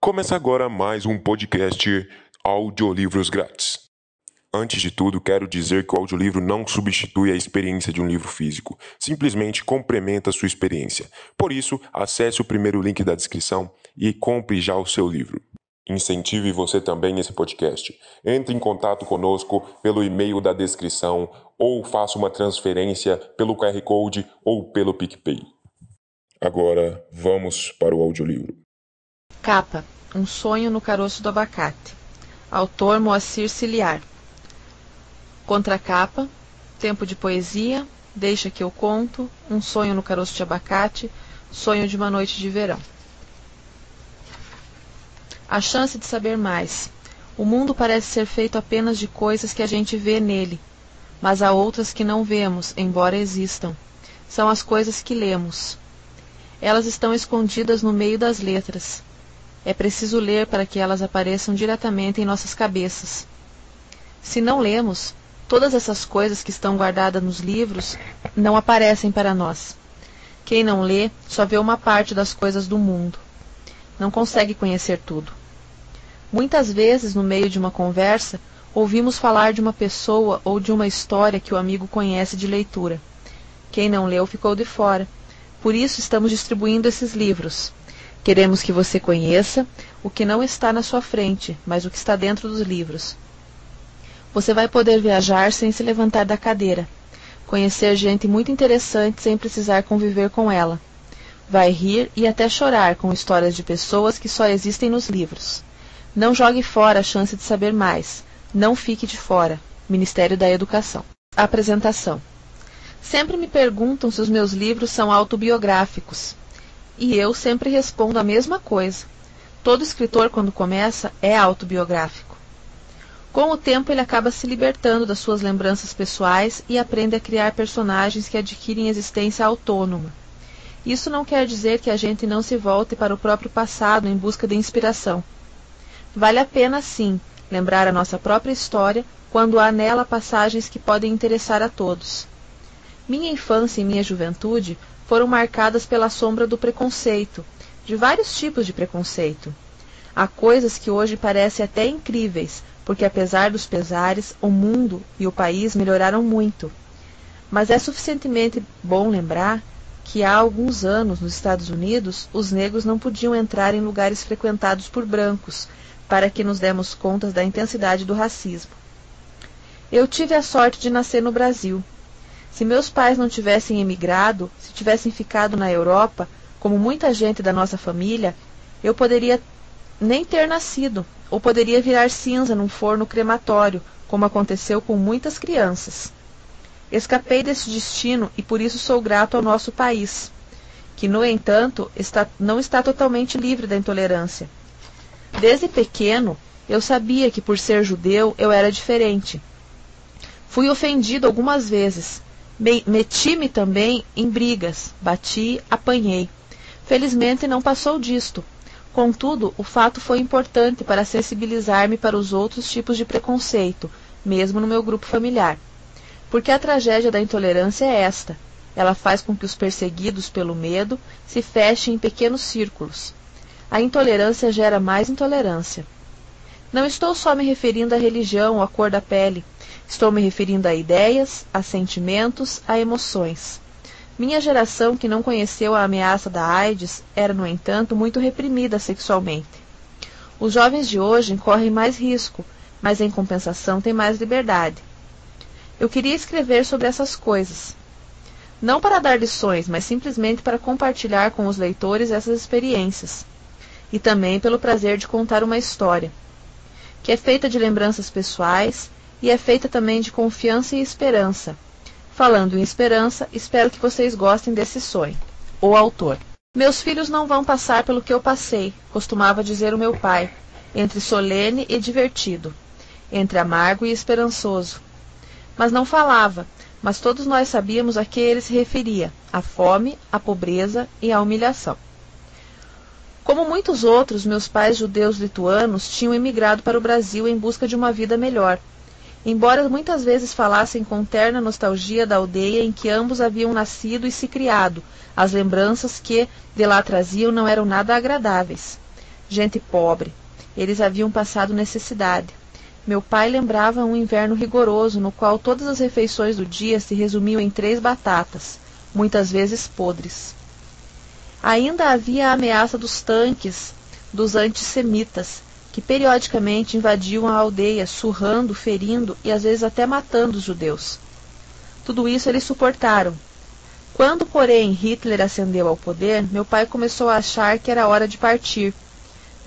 Começa agora mais um podcast Audiolivros Grátis. Antes de tudo, quero dizer que o audiolivro não substitui a experiência de um livro físico, simplesmente complementa a sua experiência. Por isso, acesse o primeiro link da descrição e compre já o seu livro. Incentive você também esse podcast. Entre em contato conosco pelo e-mail da descrição ou faça uma transferência pelo QR Code ou pelo PicPay. Agora, vamos para o audiolivro. Capa: Um sonho no caroço do abacate. Autor Moacir Ciliar. Contracapa: Tempo de poesia. Deixa que eu conto. Um sonho no caroço de abacate. Sonho de uma noite de verão. A chance de saber mais. O mundo parece ser feito apenas de coisas que a gente vê nele, mas há outras que não vemos, embora existam. São as coisas que lemos. Elas estão escondidas no meio das letras. É preciso ler para que elas apareçam diretamente em nossas cabeças. Se não lemos, todas essas coisas que estão guardadas nos livros não aparecem para nós. Quem não lê só vê uma parte das coisas do mundo. Não consegue conhecer tudo. Muitas vezes, no meio de uma conversa, ouvimos falar de uma pessoa ou de uma história que o amigo conhece de leitura. Quem não leu ficou de fora. Por isso estamos distribuindo esses livros. Queremos que você conheça o que não está na sua frente, mas o que está dentro dos livros. Você vai poder viajar sem se levantar da cadeira, conhecer gente muito interessante sem precisar conviver com ela. Vai rir e até chorar com histórias de pessoas que só existem nos livros. Não jogue fora a chance de saber mais. Não fique de fora. Ministério da Educação. Apresentação. Sempre me perguntam se os meus livros são autobiográficos. E eu sempre respondo a mesma coisa. Todo escritor, quando começa, é autobiográfico. Com o tempo, ele acaba se libertando das suas lembranças pessoais e aprende a criar personagens que adquirem existência autônoma. Isso não quer dizer que a gente não se volte para o próprio passado em busca de inspiração. Vale a pena, sim, lembrar a nossa própria história quando há nela passagens que podem interessar a todos. Minha infância e minha juventude foram marcadas pela sombra do preconceito, de vários tipos de preconceito. Há coisas que hoje parecem até incríveis, porque apesar dos pesares, o mundo e o país melhoraram muito. Mas é suficientemente bom lembrar que há alguns anos nos Estados Unidos os negros não podiam entrar em lugares frequentados por brancos, para que nos demos conta da intensidade do racismo. Eu tive a sorte de nascer no Brasil. Se meus pais não tivessem emigrado, se tivessem ficado na Europa, como muita gente da nossa família, eu poderia nem ter nascido, ou poderia virar cinza num forno crematório, como aconteceu com muitas crianças. Escapei desse destino e por isso sou grato ao nosso país, que, no entanto, está, não está totalmente livre da intolerância. Desde pequeno, eu sabia que por ser judeu eu era diferente. Fui ofendido algumas vezes. Meti-me também em brigas, bati, apanhei. Felizmente não passou disto. Contudo, o fato foi importante para sensibilizar-me para os outros tipos de preconceito, mesmo no meu grupo familiar. Porque a tragédia da intolerância é esta: ela faz com que os perseguidos pelo medo se fechem em pequenos círculos, a intolerância gera mais intolerância. Não estou só me referindo à religião ou à cor da pele. Estou me referindo a ideias, a sentimentos, a emoções. Minha geração, que não conheceu a ameaça da AIDS, era, no entanto, muito reprimida sexualmente. Os jovens de hoje correm mais risco, mas em compensação têm mais liberdade. Eu queria escrever sobre essas coisas. Não para dar lições, mas simplesmente para compartilhar com os leitores essas experiências e também pelo prazer de contar uma história, que é feita de lembranças pessoais e é feita também de confiança e esperança. Falando em esperança, espero que vocês gostem desse sonho. O autor. Meus filhos não vão passar pelo que eu passei, costumava dizer o meu pai, entre solene e divertido, entre amargo e esperançoso. Mas não falava, mas todos nós sabíamos a que ele se referia: a fome, a pobreza e a humilhação. Como muitos outros, meus pais judeus lituanos tinham emigrado para o Brasil em busca de uma vida melhor. Embora muitas vezes falassem com terna nostalgia da aldeia em que ambos haviam nascido e se criado, as lembranças que de lá traziam não eram nada agradáveis. gente pobre. Eles haviam passado necessidade. Meu pai lembrava um inverno rigoroso no qual todas as refeições do dia se resumiam em três batatas, muitas vezes podres. Ainda havia a ameaça dos tanques dos antissemitas, que periodicamente invadiam a aldeia, surrando, ferindo e às vezes até matando os judeus. Tudo isso eles suportaram. Quando, porém, Hitler ascendeu ao poder, meu pai começou a achar que era hora de partir.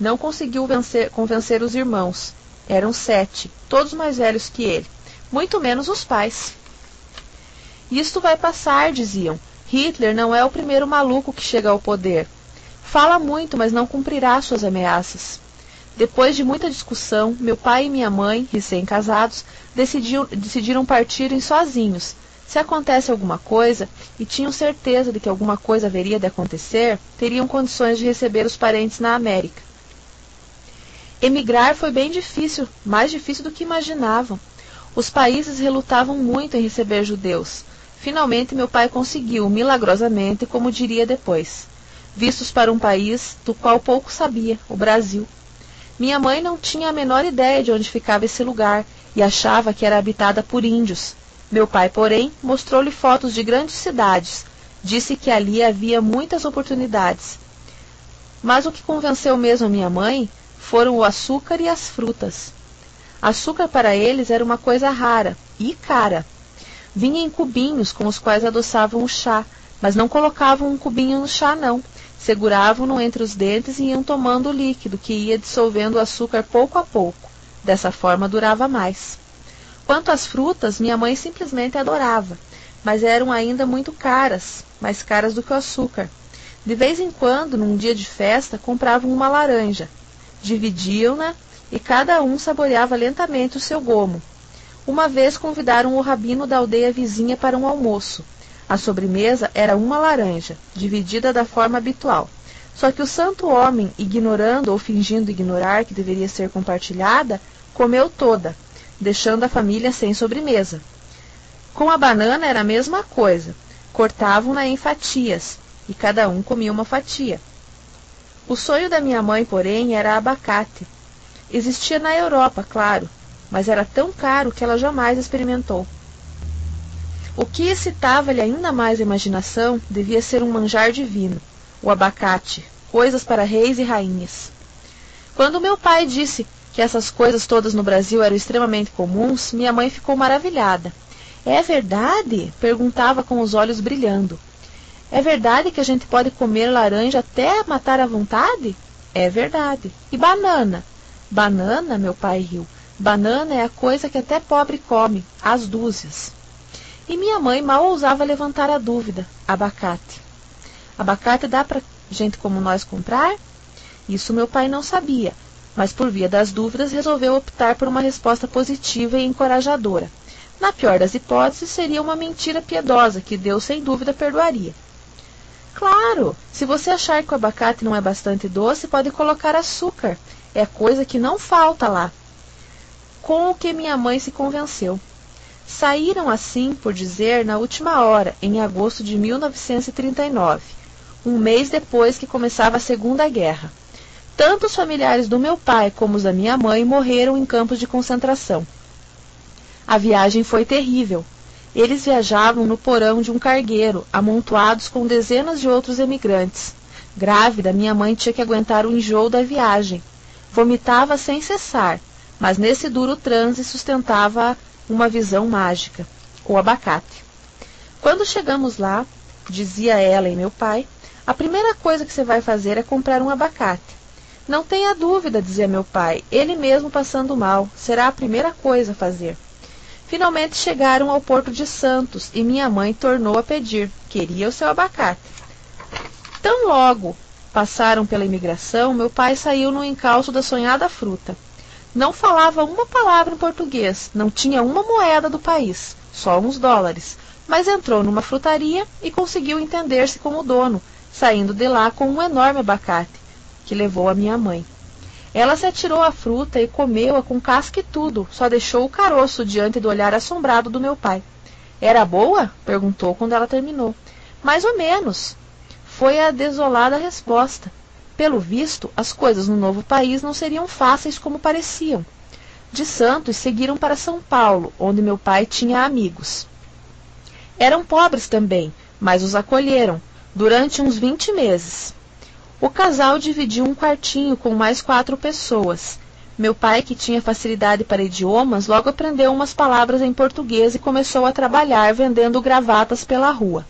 Não conseguiu vencer, convencer os irmãos, eram sete, todos mais velhos que ele, muito menos os pais. Isto vai passar, diziam. Hitler não é o primeiro maluco que chega ao poder. Fala muito, mas não cumprirá suas ameaças. Depois de muita discussão, meu pai e minha mãe, recém-casados, decidiram partirem sozinhos. Se acontece alguma coisa, e tinham certeza de que alguma coisa haveria de acontecer, teriam condições de receber os parentes na América. Emigrar foi bem difícil, mais difícil do que imaginavam. Os países relutavam muito em receber judeus. Finalmente, meu pai conseguiu, milagrosamente, como diria depois. Vistos para um país do qual pouco sabia, o Brasil. Minha mãe não tinha a menor ideia de onde ficava esse lugar e achava que era habitada por índios. Meu pai, porém, mostrou-lhe fotos de grandes cidades. Disse que ali havia muitas oportunidades. Mas o que convenceu mesmo minha mãe foram o açúcar e as frutas. Açúcar para eles era uma coisa rara e cara. Vinha em cubinhos com os quais adoçavam o chá, mas não colocavam um cubinho no chá, não. Seguravam-no entre os dentes e iam tomando o líquido, que ia dissolvendo o açúcar pouco a pouco. Dessa forma durava mais. Quanto às frutas, minha mãe simplesmente adorava, mas eram ainda muito caras, mais caras do que o açúcar. De vez em quando, num dia de festa, compravam uma laranja, dividiam-na e cada um saboreava lentamente o seu gomo. Uma vez convidaram o rabino da aldeia vizinha para um almoço. A sobremesa era uma laranja, dividida da forma habitual. Só que o santo homem, ignorando ou fingindo ignorar que deveria ser compartilhada, comeu toda, deixando a família sem sobremesa. Com a banana era a mesma coisa. Cortavam-na em fatias, e cada um comia uma fatia. O sonho da minha mãe, porém, era abacate. Existia na Europa, claro, mas era tão caro que ela jamais experimentou. O que excitava-lhe ainda mais a imaginação devia ser um manjar divino, o abacate, coisas para reis e rainhas. Quando meu pai disse que essas coisas todas no Brasil eram extremamente comuns, minha mãe ficou maravilhada. É verdade? perguntava com os olhos brilhando. É verdade que a gente pode comer laranja até matar à vontade? É verdade. E banana? Banana, meu pai riu. Banana é a coisa que até pobre come, às dúzias. E minha mãe mal ousava levantar a dúvida. Abacate. Abacate dá para gente como nós comprar? Isso meu pai não sabia, mas por via das dúvidas resolveu optar por uma resposta positiva e encorajadora. Na pior das hipóteses, seria uma mentira piedosa que Deus sem dúvida perdoaria. Claro, se você achar que o abacate não é bastante doce, pode colocar açúcar. É coisa que não falta lá. Com o que minha mãe se convenceu. Saíram assim, por dizer, na última hora, em agosto de 1939, um mês depois que começava a Segunda Guerra. Tanto os familiares do meu pai como os da minha mãe morreram em campos de concentração. A viagem foi terrível. Eles viajavam no porão de um cargueiro, amontoados com dezenas de outros emigrantes. Grávida, minha mãe tinha que aguentar o enjoo da viagem. Vomitava sem cessar, mas nesse duro transe sustentava uma visão mágica: o abacate. Quando chegamos lá, dizia ela e meu pai, a primeira coisa que você vai fazer é comprar um abacate. Não tenha dúvida, dizia meu pai, ele mesmo passando mal, será a primeira coisa a fazer. Finalmente chegaram ao Porto de Santos e minha mãe tornou a pedir. Queria o seu abacate. Tão logo passaram pela imigração, meu pai saiu no encalço da sonhada fruta. Não falava uma palavra em português, não tinha uma moeda do país, só uns dólares, mas entrou numa frutaria e conseguiu entender-se com o dono, saindo de lá com um enorme abacate, que levou a minha mãe. Ela se atirou à fruta e comeu-a com casca e tudo, só deixou o caroço diante do olhar assombrado do meu pai. Era boa? perguntou quando ela terminou. Mais ou menos. Foi a desolada resposta. Pelo visto, as coisas no novo país não seriam fáceis como pareciam. De Santos seguiram para São Paulo, onde meu pai tinha amigos. Eram pobres também, mas os acolheram, durante uns vinte meses. O casal dividiu um quartinho com mais quatro pessoas. Meu pai, que tinha facilidade para idiomas, logo aprendeu umas palavras em português e começou a trabalhar vendendo gravatas pela rua.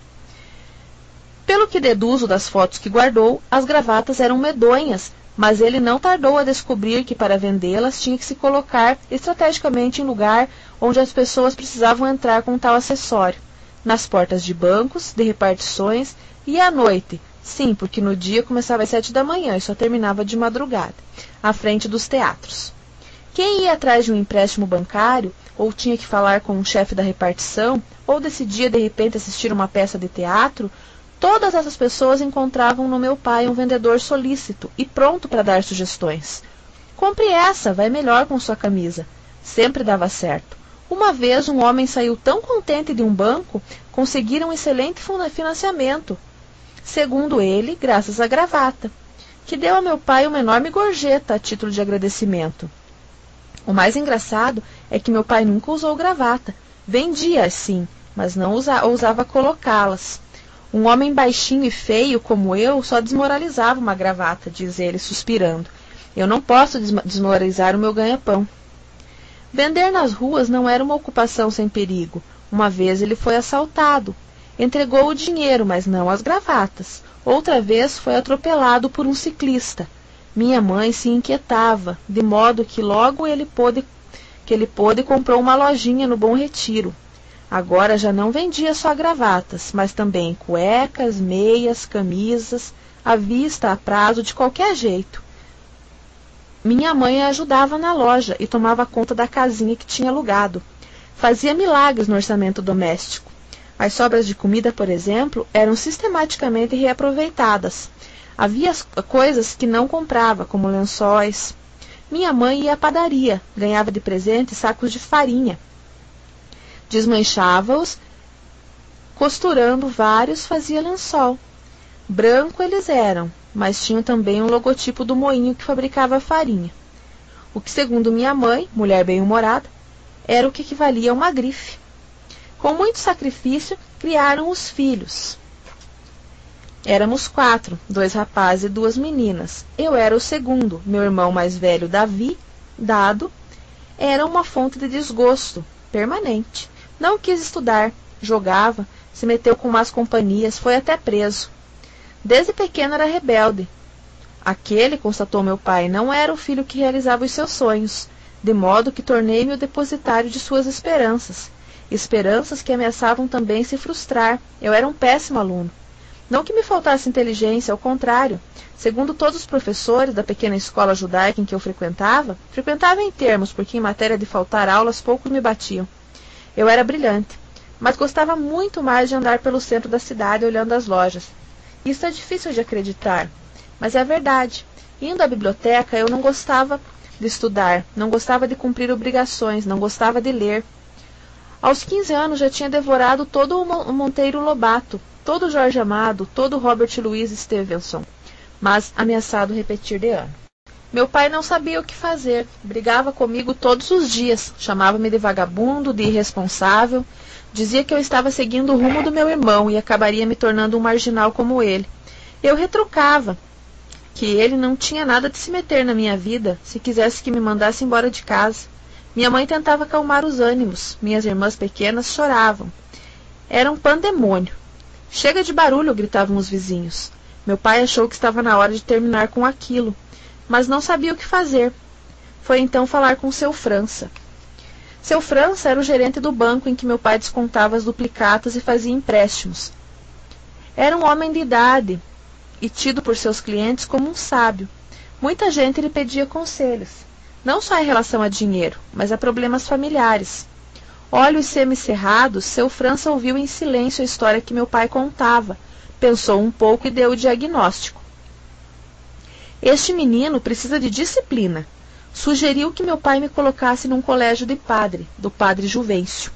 Que deduzo das fotos que guardou, as gravatas eram medonhas, mas ele não tardou a descobrir que para vendê-las tinha que se colocar estrategicamente em lugar onde as pessoas precisavam entrar com tal acessório, nas portas de bancos, de repartições e à noite, sim, porque no dia começava às sete da manhã e só terminava de madrugada, à frente dos teatros. Quem ia atrás de um empréstimo bancário, ou tinha que falar com um chefe da repartição, ou decidia de repente assistir uma peça de teatro, Todas essas pessoas encontravam no meu pai um vendedor solícito e pronto para dar sugestões. Compre essa, vai melhor com sua camisa. Sempre dava certo. Uma vez um homem saiu tão contente de um banco, conseguiram um excelente financiamento. Segundo ele, graças à gravata, que deu a meu pai uma enorme gorjeta a título de agradecimento. O mais engraçado é que meu pai nunca usou gravata. Vendia, sim, mas não usa, ousava colocá-las. Um homem baixinho e feio como eu só desmoralizava uma gravata, diz ele, suspirando. Eu não posso desmoralizar o meu ganha-pão. Vender nas ruas não era uma ocupação sem perigo. Uma vez ele foi assaltado. Entregou o dinheiro, mas não as gravatas. Outra vez foi atropelado por um ciclista. Minha mãe se inquietava, de modo que logo ele pôde que ele pôde comprou uma lojinha no Bom Retiro. Agora já não vendia só gravatas, mas também cuecas, meias, camisas, à vista, a prazo, de qualquer jeito. Minha mãe ajudava na loja e tomava conta da casinha que tinha alugado. Fazia milagres no orçamento doméstico. As sobras de comida, por exemplo, eram sistematicamente reaproveitadas. Havia coisas que não comprava, como lençóis. Minha mãe ia à padaria, ganhava de presente sacos de farinha, desmanchava-os, costurando vários fazia lençol. Branco eles eram, mas tinham também um logotipo do moinho que fabricava farinha. O que, segundo minha mãe, mulher bem-humorada, era o que equivalia a uma grife. Com muito sacrifício, criaram os filhos. Éramos quatro, dois rapazes e duas meninas. Eu era o segundo, meu irmão mais velho, Davi, dado, era uma fonte de desgosto permanente. Não quis estudar, jogava, se meteu com más companhias, foi até preso. Desde pequeno era rebelde. Aquele, constatou meu pai, não era o filho que realizava os seus sonhos, de modo que tornei-me o depositário de suas esperanças. Esperanças que ameaçavam também se frustrar. Eu era um péssimo aluno. Não que me faltasse inteligência, ao contrário. Segundo todos os professores da pequena escola judaica em que eu frequentava, frequentava em termos, porque em matéria de faltar aulas poucos me batiam. Eu era brilhante, mas gostava muito mais de andar pelo centro da cidade olhando as lojas. Isso é difícil de acreditar, mas é verdade. Indo à biblioteca, eu não gostava de estudar, não gostava de cumprir obrigações, não gostava de ler. Aos 15 anos já tinha devorado todo o Monteiro Lobato, todo o Jorge Amado, todo o Robert Louis Stevenson, mas ameaçado repetir de ano. Meu pai não sabia o que fazer, brigava comigo todos os dias, chamava-me de vagabundo, de irresponsável, dizia que eu estava seguindo o rumo do meu irmão e acabaria me tornando um marginal como ele. Eu retrucava que ele não tinha nada de se meter na minha vida se quisesse que me mandasse embora de casa. Minha mãe tentava acalmar os ânimos, minhas irmãs pequenas choravam. Era um pandemônio. Chega de barulho, gritavam os vizinhos. Meu pai achou que estava na hora de terminar com aquilo mas não sabia o que fazer. Foi então falar com seu França. Seu França era o gerente do banco em que meu pai descontava as duplicatas e fazia empréstimos. Era um homem de idade e tido por seus clientes como um sábio. Muita gente lhe pedia conselhos, não só em relação a dinheiro, mas a problemas familiares. Olhos semicerrados, seu França ouviu em silêncio a história que meu pai contava, pensou um pouco e deu o diagnóstico. Este menino precisa de disciplina. Sugeriu que meu pai me colocasse num colégio de padre, do padre Juvencio.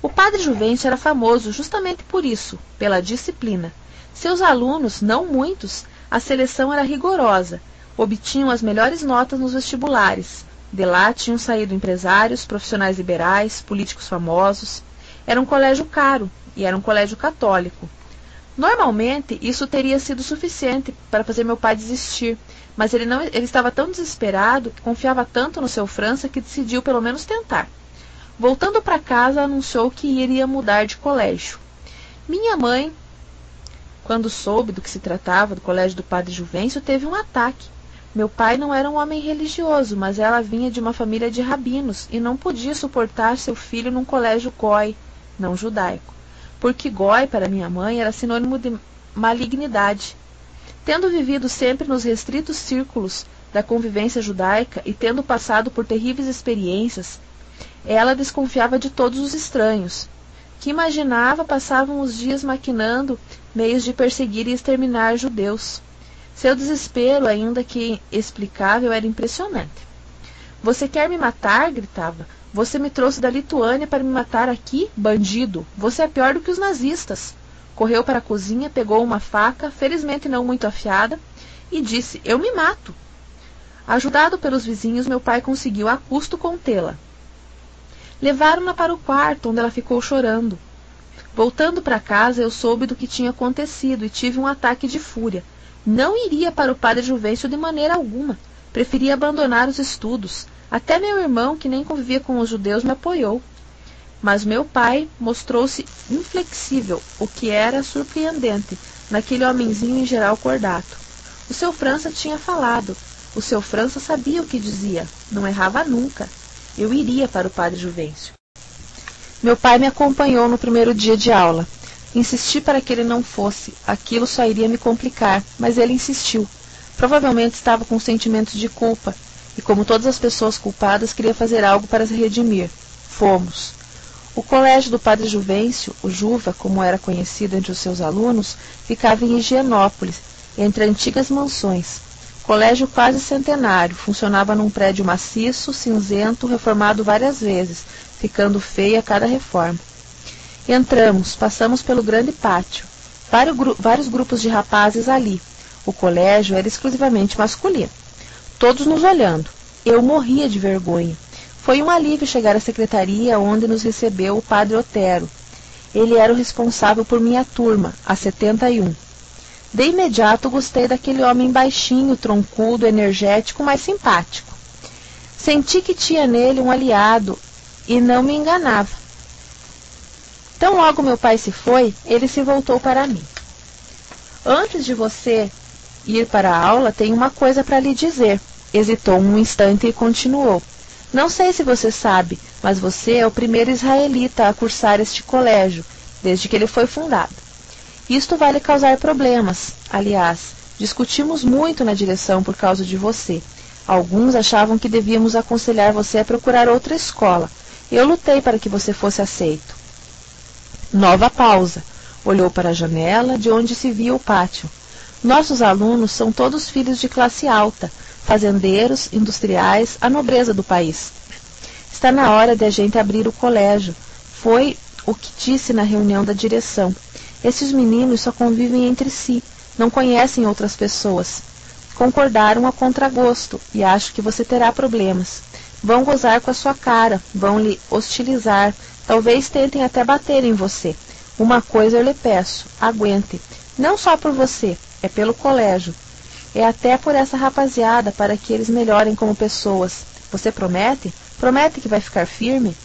O padre Juvencio era famoso justamente por isso, pela disciplina. Seus alunos, não muitos, A seleção era rigorosa. Obtinham as melhores notas nos vestibulares. De lá tinham saído empresários, profissionais liberais, políticos famosos. Era um colégio caro e era um colégio católico. Normalmente, isso teria sido suficiente para fazer meu pai desistir, mas ele, não, ele estava tão desesperado que confiava tanto no seu França que decidiu pelo menos tentar. Voltando para casa, anunciou que iria mudar de colégio. Minha mãe, quando soube do que se tratava do colégio do padre Juvencio, teve um ataque. Meu pai não era um homem religioso, mas ela vinha de uma família de rabinos e não podia suportar seu filho num colégio goi, não judaico. Porque goi, para minha mãe, era sinônimo de malignidade. Tendo vivido sempre nos restritos círculos da convivência judaica e tendo passado por terríveis experiências, ela desconfiava de todos os estranhos, que imaginava passavam os dias maquinando meios de perseguir e exterminar judeus. Seu desespero, ainda que explicável, era impressionante. Você quer me matar? gritava. Você me trouxe da Lituânia para me matar aqui? Bandido! Você é pior do que os nazistas. Correu para a cozinha, pegou uma faca, felizmente não muito afiada, e disse: Eu me mato. Ajudado pelos vizinhos, meu pai conseguiu a custo contê-la. Levaram-na para o quarto, onde ela ficou chorando. Voltando para casa, eu soube do que tinha acontecido e tive um ataque de fúria. Não iria para o padre Juvencio de maneira alguma. Preferia abandonar os estudos. Até meu irmão, que nem convivia com os judeus, me apoiou. Mas meu pai mostrou-se inflexível, o que era surpreendente naquele homenzinho em geral cordato. O seu França tinha falado. O seu França sabia o que dizia. Não errava nunca. Eu iria para o padre Juvencio. Meu pai me acompanhou no primeiro dia de aula. Insisti para que ele não fosse, aquilo só iria me complicar, mas ele insistiu. Provavelmente estava com sentimentos de culpa, e como todas as pessoas culpadas, queria fazer algo para se redimir. Fomos. O colégio do Padre Juvencio, o Juva, como era conhecido entre os seus alunos, ficava em Higienópolis, entre antigas mansões. Colégio quase centenário, funcionava num prédio maciço, cinzento, reformado várias vezes, ficando feio a cada reforma. Entramos, passamos pelo grande pátio. Vários, gru vários grupos de rapazes ali. O colégio era exclusivamente masculino. Todos nos olhando. Eu morria de vergonha. Foi um alívio chegar à secretaria onde nos recebeu o padre Otero. Ele era o responsável por minha turma, a 71. De imediato gostei daquele homem baixinho, troncudo, energético, mas simpático. Senti que tinha nele um aliado e não me enganava. Tão logo meu pai se foi, ele se voltou para mim. Antes de você ir para a aula, tenho uma coisa para lhe dizer. Hesitou um instante e continuou. Não sei se você sabe, mas você é o primeiro israelita a cursar este colégio, desde que ele foi fundado. Isto vai lhe causar problemas. Aliás, discutimos muito na direção por causa de você. Alguns achavam que devíamos aconselhar você a procurar outra escola. Eu lutei para que você fosse aceito. Nova pausa. Olhou para a janela, de onde se via o pátio. Nossos alunos são todos filhos de classe alta, fazendeiros, industriais, a nobreza do país. Está na hora de a gente abrir o colégio. Foi o que disse na reunião da direção. Esses meninos só convivem entre si, não conhecem outras pessoas. Concordaram a contragosto e acho que você terá problemas. Vão gozar com a sua cara, vão lhe hostilizar, talvez tentem até bater em você. Uma coisa eu lhe peço, aguente. Não só por você, é pelo colégio. É até por essa rapaziada para que eles melhorem como pessoas. Você promete? Promete que vai ficar firme?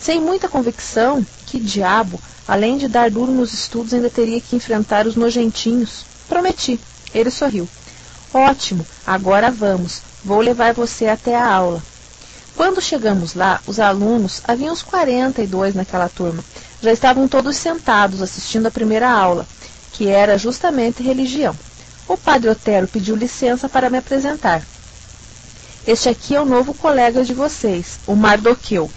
Sem muita convicção, que diabo, Além de dar duro nos estudos, ainda teria que enfrentar os nojentinhos. Prometi. Ele sorriu. Ótimo, agora vamos. Vou levar você até a aula. Quando chegamos lá, os alunos, havia uns 42 naquela turma, já estavam todos sentados assistindo a primeira aula, que era justamente religião. O padre Otero pediu licença para me apresentar. Este aqui é o novo colega de vocês, o Mardoqueu.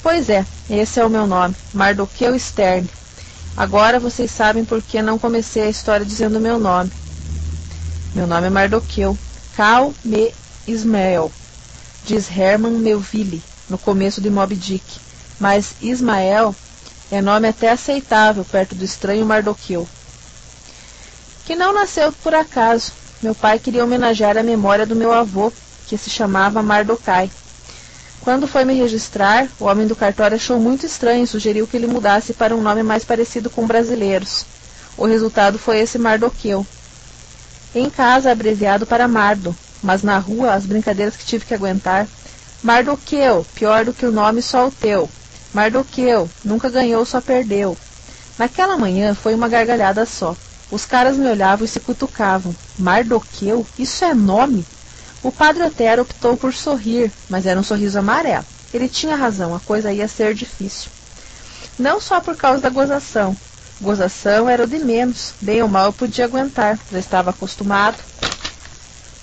Pois é, esse é o meu nome, Mardoqueu Stern. Agora vocês sabem por que não comecei a história dizendo meu nome. Meu nome é Mardoqueu, Cal Me Ismael, diz Herman Melville no começo de Moby Dick. Mas Ismael é nome até aceitável perto do estranho Mardoqueu. Que não nasceu por acaso. Meu pai queria homenagear a memória do meu avô, que se chamava Mardokai. Quando foi me registrar, o homem do cartório achou muito estranho e sugeriu que ele mudasse para um nome mais parecido com brasileiros. O resultado foi esse Mardoqueu. Em casa, abreviado para Mardo, mas na rua, as brincadeiras que tive que aguentar. Mardoqueu, pior do que o nome só o teu. Mardoqueu, nunca ganhou, só perdeu. Naquela manhã foi uma gargalhada só. Os caras me olhavam e se cutucavam. Mardoqueu? Isso é nome? O padre Otero optou por sorrir, mas era um sorriso amarelo. Ele tinha razão, a coisa ia ser difícil. Não só por causa da gozação. Gozação era o de menos, bem ou mal eu podia aguentar, já estava acostumado.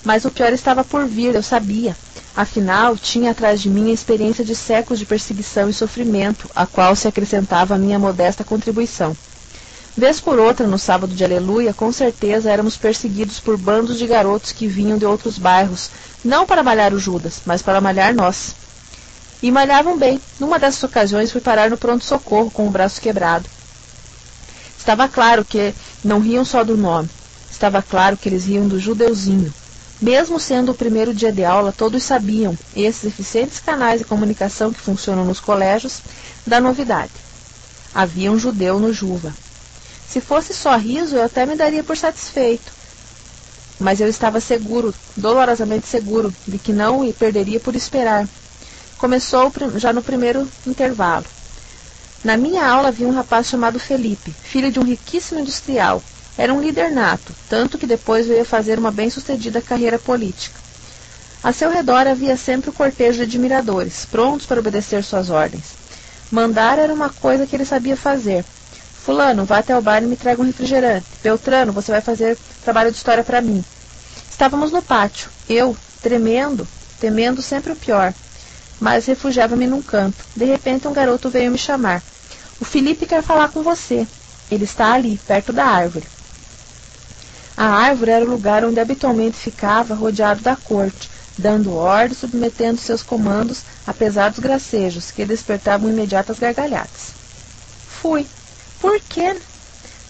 Mas o pior estava por vir, eu sabia. Afinal, tinha atrás de mim a experiência de séculos de perseguição e sofrimento, a qual se acrescentava a minha modesta contribuição. Vez por outra, no sábado de Aleluia, com certeza éramos perseguidos por bandos de garotos que vinham de outros bairros, não para malhar o Judas, mas para malhar nós. E malhavam bem. Numa dessas ocasiões fui parar no pronto-socorro com o braço quebrado. Estava claro que não riam só do nome. Estava claro que eles riam do judeuzinho. Mesmo sendo o primeiro dia de aula, todos sabiam, esses eficientes canais de comunicação que funcionam nos colégios, da novidade. Havia um judeu no Juva. Se fosse só riso, eu até me daria por satisfeito. Mas eu estava seguro, dolorosamente seguro, de que não e perderia por esperar. Começou já no primeiro intervalo. Na minha aula havia um rapaz chamado Felipe, filho de um riquíssimo industrial. Era um líder nato, tanto que depois veio fazer uma bem-sucedida carreira política. A seu redor havia sempre o cortejo de admiradores, prontos para obedecer suas ordens. Mandar era uma coisa que ele sabia fazer, Fulano, vá até o bar e me traga um refrigerante. Beltrano, você vai fazer trabalho de história para mim. Estávamos no pátio. Eu, tremendo, temendo sempre o pior. Mas refugiava-me num canto. De repente, um garoto veio me chamar. O Felipe quer falar com você. Ele está ali, perto da árvore. A árvore era o lugar onde habitualmente ficava, rodeado da corte, dando ordens, submetendo seus comandos a pesados gracejos que despertavam imediatas gargalhadas. Fui. Por quê?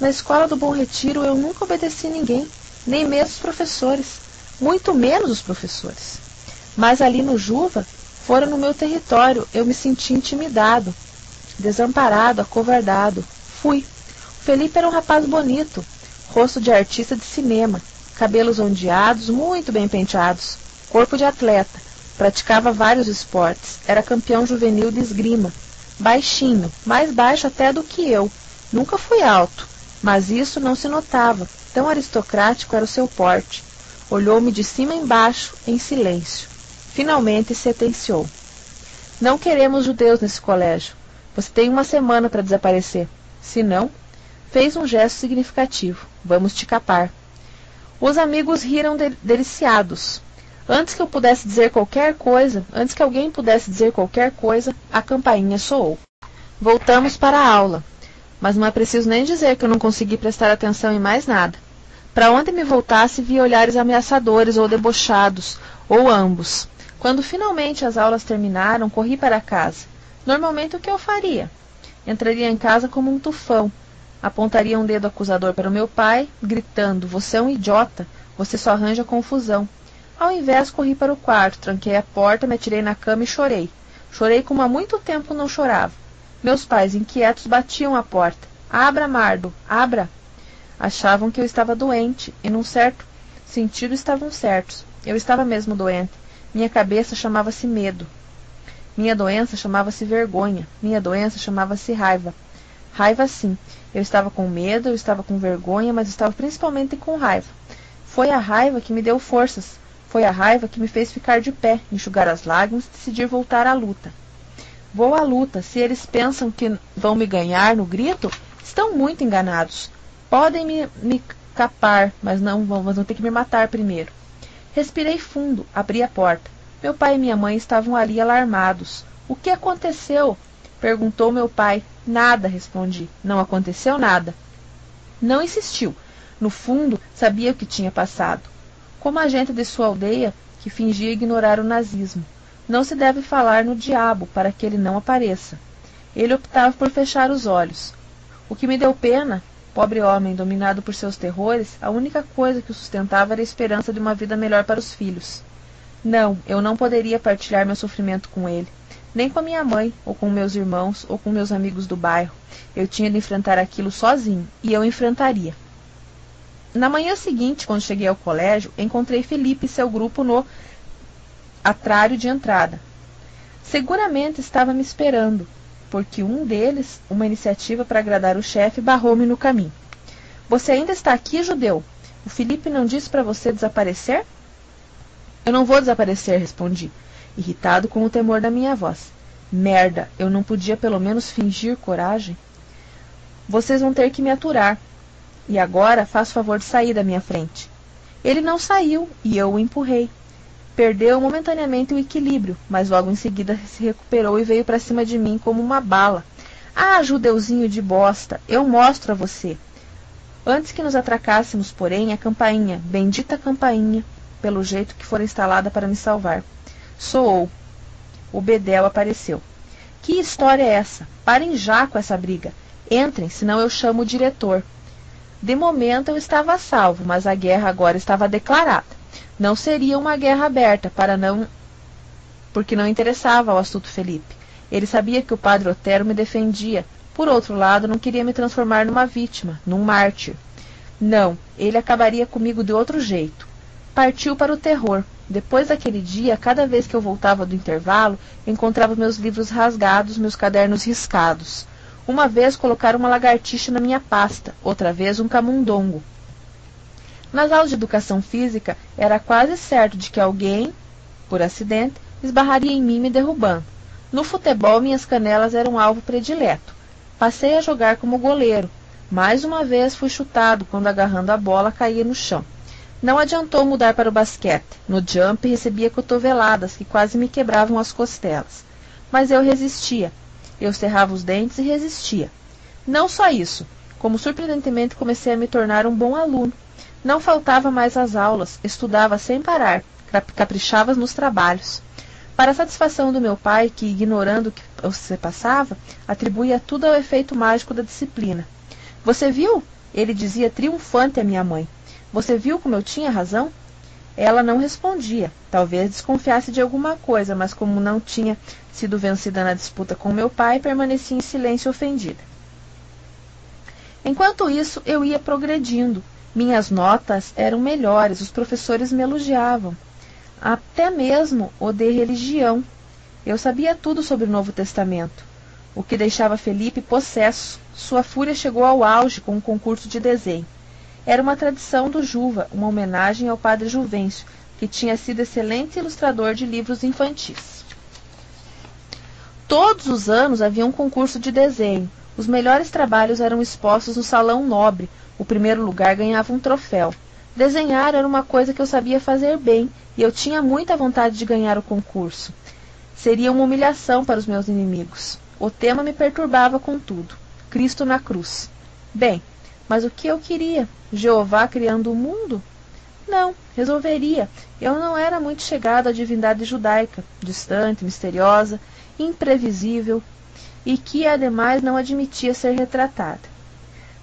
Na escola do Bom Retiro eu nunca obedeci ninguém, nem mesmo os professores, muito menos os professores. Mas ali no Juva, fora no meu território, eu me senti intimidado, desamparado, acovardado. Fui. O Felipe era um rapaz bonito, rosto de artista de cinema, cabelos ondeados, muito bem penteados, corpo de atleta, praticava vários esportes, era campeão juvenil de esgrima, baixinho, mais baixo até do que eu, Nunca fui alto, mas isso não se notava, tão aristocrático era o seu porte. Olhou-me de cima embaixo, em silêncio. Finalmente sentenciou. Não queremos judeus nesse colégio. Você tem uma semana para desaparecer. Se não, fez um gesto significativo. Vamos te capar. Os amigos riram de deliciados. Antes que eu pudesse dizer qualquer coisa, antes que alguém pudesse dizer qualquer coisa, a campainha soou. Voltamos para a aula mas não é preciso nem dizer que eu não consegui prestar atenção em mais nada. Para onde me voltasse, via olhares ameaçadores ou debochados, ou ambos. Quando finalmente as aulas terminaram, corri para casa. Normalmente o que eu faria? Entraria em casa como um tufão. Apontaria um dedo acusador para o meu pai, gritando: Você é um idiota, você só arranja confusão. Ao invés, corri para o quarto, tranquei a porta, me atirei na cama e chorei. Chorei como há muito tempo não chorava. Meus pais, inquietos, batiam à porta. Abra, Mardo, abra! Achavam que eu estava doente, e num certo sentido estavam certos. Eu estava mesmo doente. Minha cabeça chamava-se medo. Minha doença chamava-se vergonha. Minha doença chamava-se raiva. Raiva sim. Eu estava com medo, eu estava com vergonha, mas estava principalmente com raiva. Foi a raiva que me deu forças. Foi a raiva que me fez ficar de pé, enxugar as lágrimas e decidir voltar à luta. Vou à luta. Se eles pensam que vão me ganhar no grito, estão muito enganados. Podem me, me capar, mas não vão, vão ter que me matar primeiro. Respirei fundo, abri a porta. Meu pai e minha mãe estavam ali alarmados. O que aconteceu? perguntou meu pai. Nada, respondi. Não aconteceu nada. Não insistiu. No fundo, sabia o que tinha passado. Como agente de sua aldeia, que fingia ignorar o nazismo. Não se deve falar no diabo para que ele não apareça. Ele optava por fechar os olhos. O que me deu pena Pobre homem, dominado por seus terrores, a única coisa que o sustentava era a esperança de uma vida melhor para os filhos. Não, eu não poderia partilhar meu sofrimento com ele, nem com a minha mãe, ou com meus irmãos, ou com meus amigos do bairro. Eu tinha de enfrentar aquilo sozinho, e eu enfrentaria. Na manhã seguinte, quando cheguei ao colégio, encontrei Felipe e seu grupo no atrário de entrada. Seguramente estava me esperando, porque um deles, uma iniciativa para agradar o chefe, barrou-me no caminho. Você ainda está aqui, judeu? O Felipe não disse para você desaparecer? Eu não vou desaparecer, respondi, irritado com o temor da minha voz. Merda, eu não podia pelo menos fingir coragem? Vocês vão ter que me aturar, e agora faça favor de sair da minha frente. Ele não saiu e eu o empurrei. Perdeu momentaneamente o equilíbrio, mas logo em seguida se recuperou e veio para cima de mim como uma bala. Ah, judeuzinho de bosta, eu mostro a você. Antes que nos atracássemos, porém, a campainha, bendita campainha, pelo jeito que fora instalada para me salvar. Soou. O Bedel apareceu. Que história é essa? Parem já com essa briga. Entrem, senão eu chamo o diretor. De momento eu estava salvo, mas a guerra agora estava declarada. Não seria uma guerra aberta, para não porque não interessava ao astuto Felipe. Ele sabia que o padre Otero me defendia. Por outro lado, não queria me transformar numa vítima, num mártir. Não, ele acabaria comigo de outro jeito. Partiu para o terror. Depois daquele dia, cada vez que eu voltava do intervalo, encontrava meus livros rasgados, meus cadernos riscados. Uma vez colocaram uma lagartixa na minha pasta, outra vez um camundongo. Nas aulas de educação física, era quase certo de que alguém, por acidente, esbarraria em mim me derrubando. No futebol, minhas canelas eram alvo predileto. Passei a jogar como goleiro. Mais uma vez fui chutado quando, agarrando a bola, caía no chão. Não adiantou mudar para o basquete. No jump recebia cotoveladas que quase me quebravam as costelas. Mas eu resistia. Eu cerrava os dentes e resistia. Não só isso, como surpreendentemente comecei a me tornar um bom aluno. Não faltava mais às aulas, estudava sem parar, caprichava nos trabalhos. Para a satisfação do meu pai, que, ignorando o que se passava, atribuía tudo ao efeito mágico da disciplina. Você viu? Ele dizia triunfante à minha mãe. Você viu como eu tinha razão? Ela não respondia. Talvez desconfiasse de alguma coisa, mas como não tinha sido vencida na disputa com meu pai, permanecia em silêncio ofendida. Enquanto isso, eu ia progredindo. Minhas notas eram melhores, os professores me elogiavam. Até mesmo o de religião. Eu sabia tudo sobre o Novo Testamento, o que deixava Felipe possesso. Sua fúria chegou ao auge com o um concurso de desenho. Era uma tradição do Juva, uma homenagem ao padre Juvencio, que tinha sido excelente ilustrador de livros infantis. Todos os anos havia um concurso de desenho. Os melhores trabalhos eram expostos no salão nobre. O primeiro lugar ganhava um troféu. Desenhar era uma coisa que eu sabia fazer bem e eu tinha muita vontade de ganhar o concurso. Seria uma humilhação para os meus inimigos. O tema me perturbava contudo. Cristo na cruz. Bem, mas o que eu queria? Jeová criando o mundo? Não, resolveria. Eu não era muito chegado à divindade judaica, distante, misteriosa, imprevisível e que, ademais, não admitia ser retratada.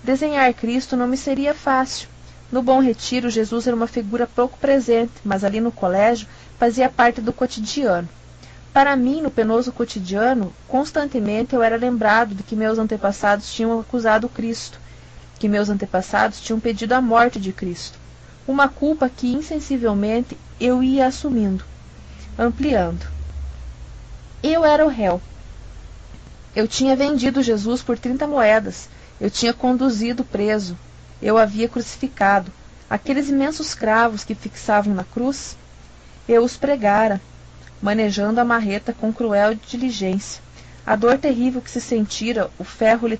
Desenhar Cristo não me seria fácil. No Bom Retiro, Jesus era uma figura pouco presente, mas ali no colégio fazia parte do cotidiano. Para mim, no penoso cotidiano, constantemente eu era lembrado de que meus antepassados tinham acusado Cristo, que meus antepassados tinham pedido a morte de Cristo. Uma culpa que insensivelmente eu ia assumindo, ampliando. Eu era o réu. Eu tinha vendido Jesus por trinta moedas. Eu tinha conduzido preso. Eu havia crucificado. Aqueles imensos cravos que fixavam na cruz, eu os pregara, manejando a marreta com cruel diligência. A dor terrível que se sentira, o ferro lhe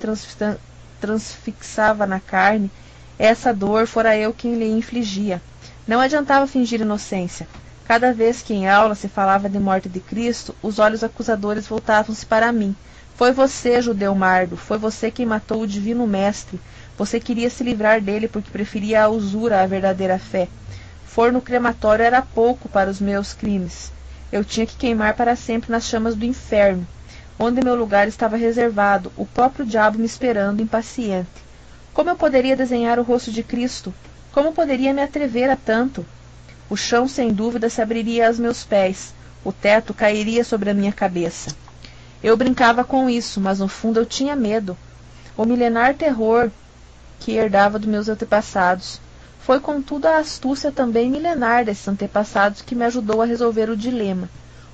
transfixava na carne, essa dor fora eu quem lhe infligia. Não adiantava fingir inocência. Cada vez que em aula se falava de morte de Cristo, os olhos acusadores voltavam-se para mim. Foi você, judeu mardo, foi você quem matou o divino mestre. Você queria se livrar dele porque preferia a usura à verdadeira fé. Forno crematório era pouco para os meus crimes. Eu tinha que queimar para sempre nas chamas do inferno, onde meu lugar estava reservado, o próprio diabo me esperando, impaciente. Como eu poderia desenhar o rosto de Cristo? Como poderia me atrever a tanto? O chão, sem dúvida, se abriria aos meus pés, o teto cairia sobre a minha cabeça. Eu brincava com isso, mas no fundo eu tinha medo. O milenar terror que herdava dos meus antepassados. Foi, contudo, a astúcia também milenar desses antepassados que me ajudou a resolver o dilema.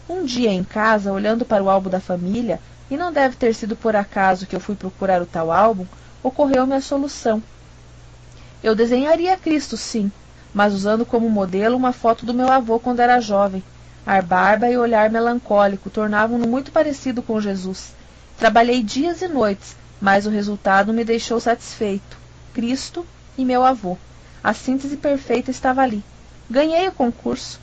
Um dia em casa, olhando para o álbum da família, e não deve ter sido por acaso que eu fui procurar o tal álbum, ocorreu-me a solução. Eu desenharia Cristo, sim, mas usando como modelo uma foto do meu avô quando era jovem. A barba e olhar melancólico tornavam-no muito parecido com Jesus. Trabalhei dias e noites, mas o resultado me deixou satisfeito. Cristo e meu avô. A síntese perfeita estava ali. Ganhei o concurso.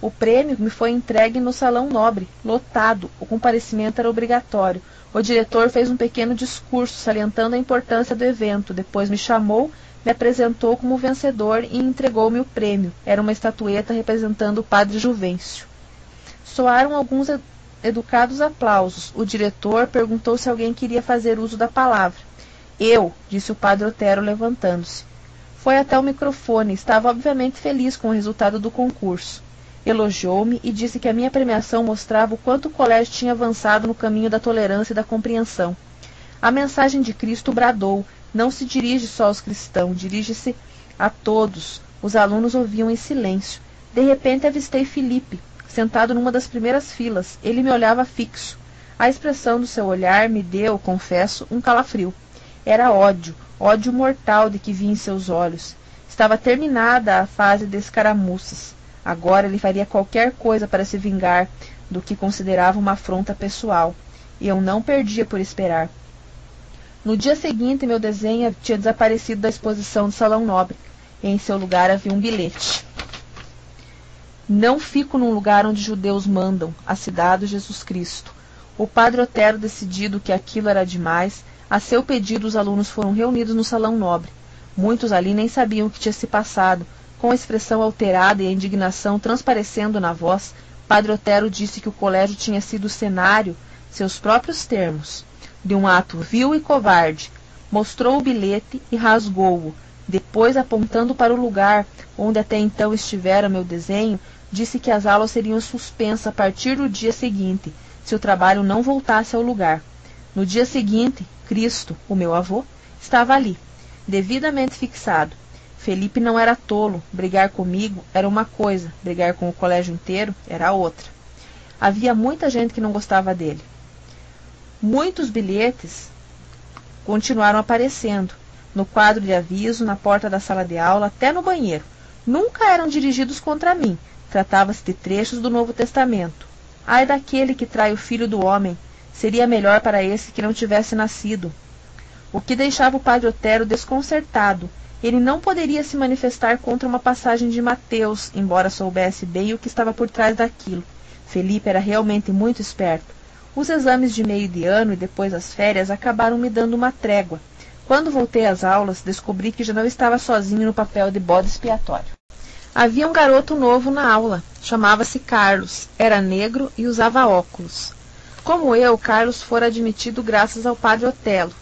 O prêmio me foi entregue no salão nobre, lotado. O comparecimento era obrigatório. O diretor fez um pequeno discurso salientando a importância do evento. Depois me chamou me apresentou como vencedor e entregou-me o prêmio. Era uma estatueta representando o padre Juvencio. Soaram alguns educados aplausos. O diretor perguntou se alguém queria fazer uso da palavra. Eu, disse o padre Otero levantando-se. Foi até o microfone, estava obviamente feliz com o resultado do concurso. Elogiou-me e disse que a minha premiação mostrava o quanto o colégio tinha avançado no caminho da tolerância e da compreensão. A mensagem de Cristo bradou, não se dirige só aos cristãos, dirige-se a todos. Os alunos ouviam em silêncio. De repente avistei Felipe, sentado numa das primeiras filas. Ele me olhava fixo. A expressão do seu olhar me deu, confesso, um calafrio. Era ódio, ódio mortal de que vi em seus olhos. Estava terminada a fase de escaramuças. Agora ele faria qualquer coisa para se vingar do que considerava uma afronta pessoal. E eu não perdia por esperar. No dia seguinte, meu desenho tinha desaparecido da exposição do Salão Nobre, em seu lugar havia um bilhete. Não fico num lugar onde judeus mandam, a cidade de Jesus Cristo. O padre Otero, decidido que aquilo era demais, a seu pedido os alunos foram reunidos no Salão Nobre. Muitos ali nem sabiam o que tinha se passado. Com a expressão alterada e a indignação transparecendo na voz, Padre Otero disse que o colégio tinha sido cenário, seus próprios termos, de um ato vil e covarde, mostrou o bilhete e rasgou-o. Depois, apontando para o lugar onde até então estivera meu desenho, disse que as aulas seriam suspensas a partir do dia seguinte, se o trabalho não voltasse ao lugar. No dia seguinte, Cristo, o meu avô, estava ali, devidamente fixado. Felipe não era tolo, brigar comigo era uma coisa, brigar com o colégio inteiro era outra. Havia muita gente que não gostava dele. Muitos bilhetes continuaram aparecendo no quadro de aviso, na porta da sala de aula, até no banheiro. Nunca eram dirigidos contra mim. Tratava-se de trechos do Novo Testamento. Ai daquele que trai o filho do homem. Seria melhor para esse que não tivesse nascido. O que deixava o padre Otero desconcertado. Ele não poderia se manifestar contra uma passagem de Mateus, embora soubesse bem o que estava por trás daquilo. Felipe era realmente muito esperto. Os exames de meio de ano e depois as férias acabaram me dando uma trégua. Quando voltei às aulas, descobri que já não estava sozinho no papel de bode expiatório. Havia um garoto novo na aula. Chamava-se Carlos. Era negro e usava óculos. Como eu, Carlos fora admitido graças ao padre Otelo.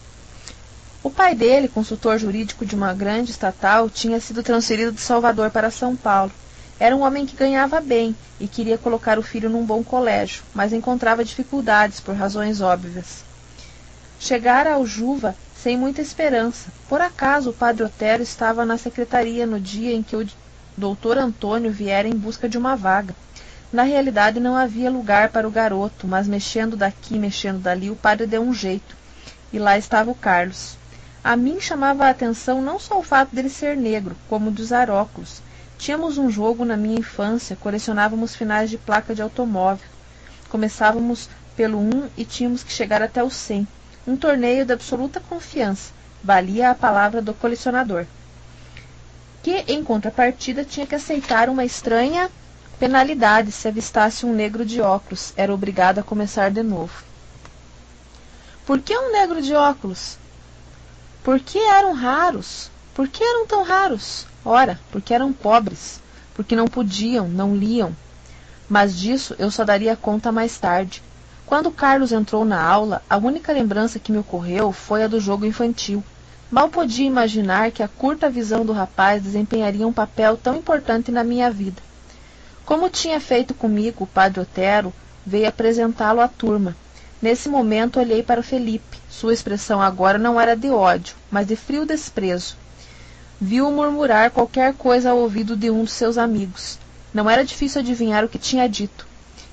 O pai dele, consultor jurídico de uma grande estatal, tinha sido transferido de Salvador para São Paulo era um homem que ganhava bem e queria colocar o filho num bom colégio, mas encontrava dificuldades por razões óbvias. Chegara ao Juva sem muita esperança. Por acaso o padre Otero estava na secretaria no dia em que o doutor Antônio viera em busca de uma vaga. Na realidade não havia lugar para o garoto, mas mexendo daqui, mexendo dali, o padre deu um jeito. E lá estava o Carlos. A mim chamava a atenção não só o fato dele ser negro, como de usar óculos. Tínhamos um jogo na minha infância, colecionávamos finais de placa de automóvel. Começávamos pelo 1 e tínhamos que chegar até o 100. Um torneio de absoluta confiança. Valia a palavra do colecionador. Que, em contrapartida, tinha que aceitar uma estranha penalidade se avistasse um negro de óculos. Era obrigado a começar de novo. Por que um negro de óculos? Por que eram raros? Por que eram tão raros? Ora, porque eram pobres, porque não podiam, não liam. Mas disso eu só daria conta mais tarde. Quando Carlos entrou na aula, a única lembrança que me ocorreu foi a do jogo infantil. Mal podia imaginar que a curta visão do rapaz desempenharia um papel tão importante na minha vida. Como tinha feito comigo, o padre Otero veio apresentá-lo à turma. Nesse momento olhei para Felipe. Sua expressão agora não era de ódio, mas de frio desprezo. Viu murmurar qualquer coisa ao ouvido de um dos seus amigos. Não era difícil adivinhar o que tinha dito.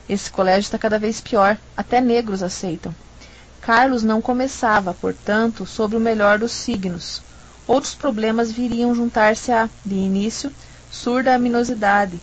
Esse colégio está cada vez pior, até negros aceitam. Carlos não começava, portanto, sobre o melhor dos signos. Outros problemas viriam juntar-se a, de início, surda aminosidade.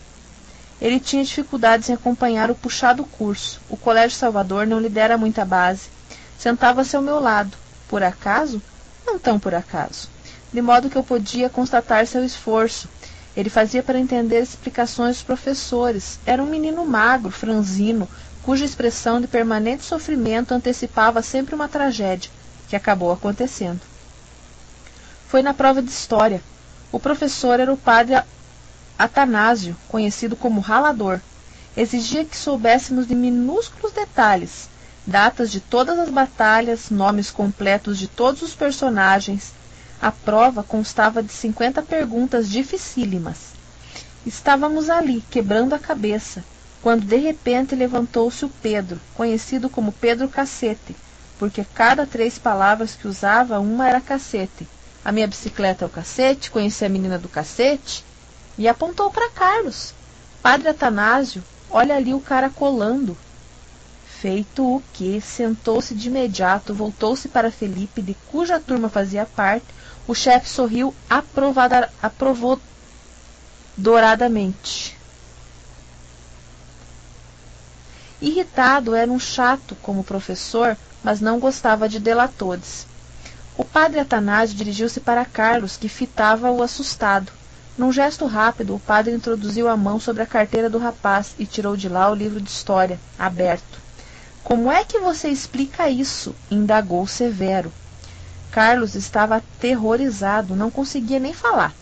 Ele tinha dificuldades em acompanhar o puxado curso. O Colégio Salvador não lhe dera muita base. Sentava-se ao meu lado. Por acaso? Não tão por acaso. De modo que eu podia constatar seu esforço. Ele fazia para entender explicações dos professores. Era um menino magro, franzino, cuja expressão de permanente sofrimento antecipava sempre uma tragédia, que acabou acontecendo. Foi na prova de história. O professor era o padre Atanásio, conhecido como ralador. Exigia que soubéssemos de minúsculos detalhes, datas de todas as batalhas, nomes completos de todos os personagens. A prova constava de cinquenta perguntas dificílimas. Estávamos ali, quebrando a cabeça, quando de repente levantou-se o Pedro, conhecido como Pedro Cacete, porque cada três palavras que usava, uma era cacete. A minha bicicleta é o cacete, conheci a menina do cacete, e apontou para Carlos. Padre Atanásio, olha ali o cara colando. Feito o que, sentou-se de imediato, voltou-se para Felipe, de cuja turma fazia parte. O chefe sorriu aprovada, aprovou. Irritado, era um chato como professor, mas não gostava de delatores. O padre Atanásio dirigiu-se para Carlos, que fitava-o assustado. Num gesto rápido, o padre introduziu a mão sobre a carteira do rapaz e tirou de lá o livro de história, aberto. Como é que você explica isso? indagou severo. Carlos estava aterrorizado, não conseguia nem falar.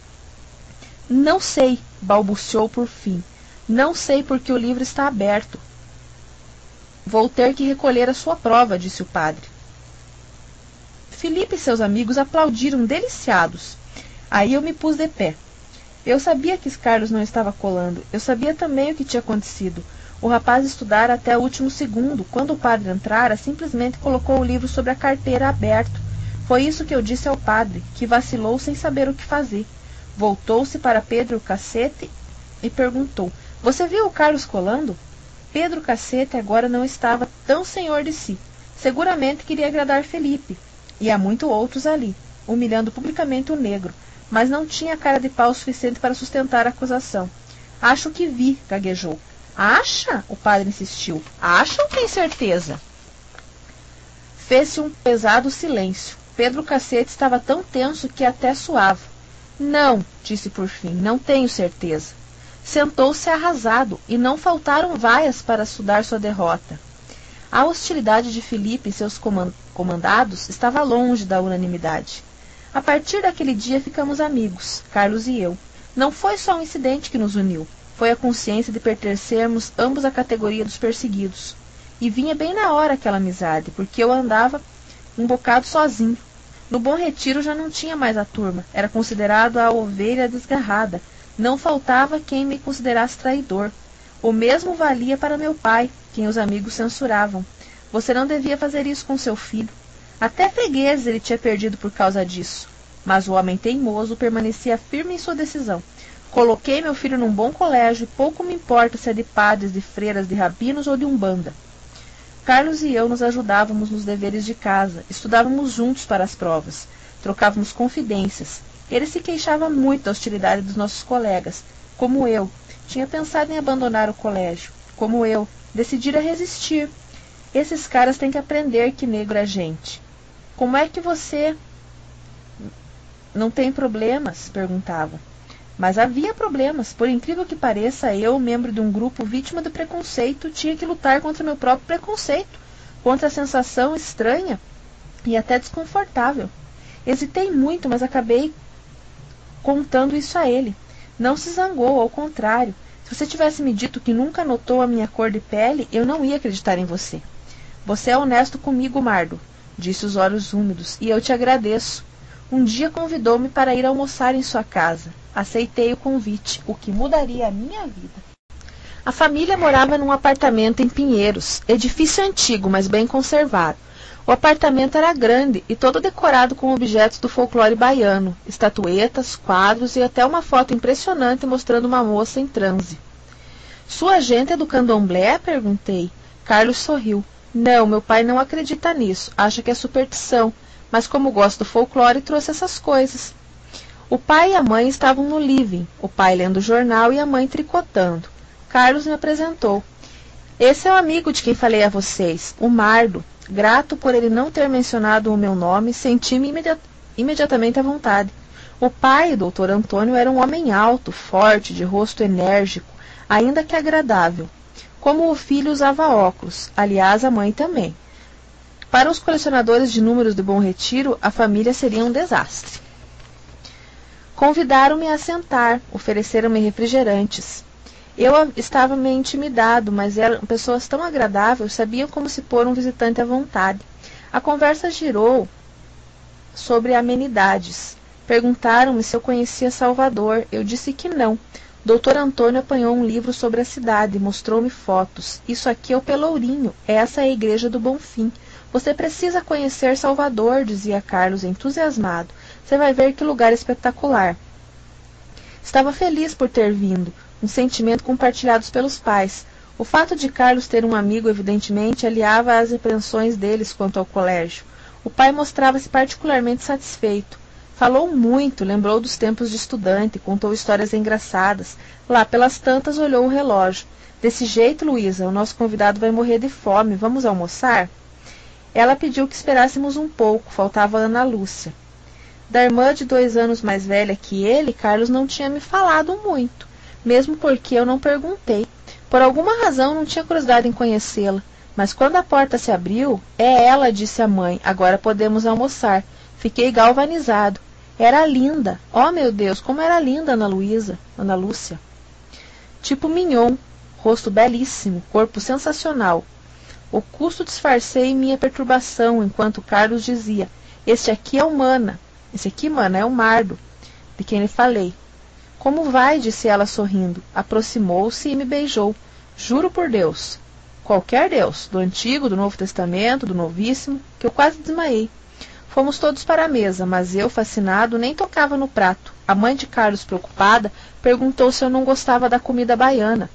Não sei, balbuciou por fim. Não sei porque o livro está aberto. Vou ter que recolher a sua prova, disse o padre. Felipe e seus amigos aplaudiram deliciados. Aí eu me pus de pé. Eu sabia que Carlos não estava colando. Eu sabia também o que tinha acontecido. O rapaz estudara até o último segundo. Quando o padre entrara, simplesmente colocou o livro sobre a carteira aberto. Foi isso que eu disse ao padre, que vacilou sem saber o que fazer. Voltou-se para Pedro Cacete e perguntou: Você viu o Carlos colando? Pedro Cacete agora não estava tão senhor de si. Seguramente queria agradar Felipe, e há muito outros ali, humilhando publicamente o negro, mas não tinha cara de pau suficiente para sustentar a acusação. Acho que vi, gaguejou. Acha? O padre insistiu. Acha ou tem certeza? Fez-se um pesado silêncio. Pedro Cacete estava tão tenso que até suava. Não, disse por fim, não tenho certeza sentou-se arrasado, e não faltaram vaias para estudar sua derrota. A hostilidade de Filipe e seus comandados estava longe da unanimidade. A partir daquele dia ficamos amigos, Carlos e eu. Não foi só um incidente que nos uniu, foi a consciência de pertencermos ambos à categoria dos perseguidos. E vinha bem na hora aquela amizade, porque eu andava um bocado sozinho. No Bom Retiro já não tinha mais a turma, era considerado a ovelha desgarrada, não faltava quem me considerasse traidor. O mesmo valia para meu pai, quem os amigos censuravam. Você não devia fazer isso com seu filho. Até fregueses ele tinha perdido por causa disso. Mas o homem teimoso permanecia firme em sua decisão. Coloquei meu filho num bom colégio e pouco me importa se é de padres, de freiras, de rabinos ou de umbanda. Carlos e eu nos ajudávamos nos deveres de casa, estudávamos juntos para as provas, trocávamos confidências, ele se queixava muito da hostilidade dos nossos colegas. Como eu, tinha pensado em abandonar o colégio. Como eu, decidira resistir. Esses caras têm que aprender que negro é gente. Como é que você. Não tem problemas? perguntava. Mas havia problemas. Por incrível que pareça, eu, membro de um grupo vítima do preconceito, tinha que lutar contra meu próprio preconceito, contra a sensação estranha e até desconfortável. Hesitei muito, mas acabei contando isso a ele. Não se zangou, ao contrário. Se você tivesse me dito que nunca notou a minha cor de pele, eu não ia acreditar em você. Você é honesto comigo, Mardo, disse os olhos úmidos, e eu te agradeço. Um dia convidou-me para ir almoçar em sua casa. Aceitei o convite, o que mudaria a minha vida. A família morava num apartamento em Pinheiros, edifício antigo, mas bem conservado. O apartamento era grande e todo decorado com objetos do folclore baiano, estatuetas, quadros e até uma foto impressionante mostrando uma moça em transe. Sua gente é do candomblé? perguntei. Carlos sorriu. Não, meu pai não acredita nisso. Acha que é superstição. Mas como gosta do folclore, trouxe essas coisas. O pai e a mãe estavam no living, o pai lendo o jornal e a mãe tricotando. Carlos me apresentou. Esse é o amigo de quem falei a vocês, o Mardo. Grato por ele não ter mencionado o meu nome, senti-me imedi imediatamente à vontade. O pai, doutor Antônio, era um homem alto, forte, de rosto enérgico, ainda que agradável. Como o filho usava óculos, aliás, a mãe também. Para os colecionadores de números de Bom Retiro, a família seria um desastre. Convidaram-me a sentar, ofereceram-me refrigerantes. Eu estava meio intimidado, mas eram pessoas tão agradáveis, sabiam como se pôr um visitante à vontade. A conversa girou sobre amenidades. Perguntaram-me se eu conhecia Salvador. Eu disse que não. Doutor Antônio apanhou um livro sobre a cidade mostrou-me fotos. Isso aqui é o Pelourinho. Essa é a igreja do Bonfim. Você precisa conhecer Salvador, dizia Carlos, entusiasmado. Você vai ver que lugar espetacular. Estava feliz por ter vindo um sentimento compartilhado pelos pais. O fato de Carlos ter um amigo, evidentemente, aliava às repreensões deles quanto ao colégio. O pai mostrava-se particularmente satisfeito. Falou muito, lembrou dos tempos de estudante, contou histórias engraçadas. Lá pelas tantas olhou o relógio. Desse jeito, Luísa, o nosso convidado vai morrer de fome. Vamos almoçar? Ela pediu que esperássemos um pouco, faltava Ana Lúcia. Da irmã de dois anos mais velha que ele, Carlos não tinha me falado muito mesmo porque eu não perguntei. Por alguma razão não tinha curiosidade em conhecê-la. Mas quando a porta se abriu, é ela, disse a mãe. Agora podemos almoçar. Fiquei galvanizado. Era linda. Oh, meu Deus, como era linda Ana Luísa, Ana Lúcia. Tipo mignon, rosto belíssimo, corpo sensacional. O custo disfarcei minha perturbação enquanto Carlos dizia: Este aqui é o Mana. Esse aqui, Mana, é o Mardo, de quem lhe falei. Como vai? disse ela sorrindo. Aproximou-se e me beijou. Juro por Deus. Qualquer Deus, do Antigo, do Novo Testamento, do Novíssimo, que eu quase desmaiei. Fomos todos para a mesa, mas eu, fascinado, nem tocava no prato. A mãe de Carlos, preocupada, perguntou se eu não gostava da comida baiana.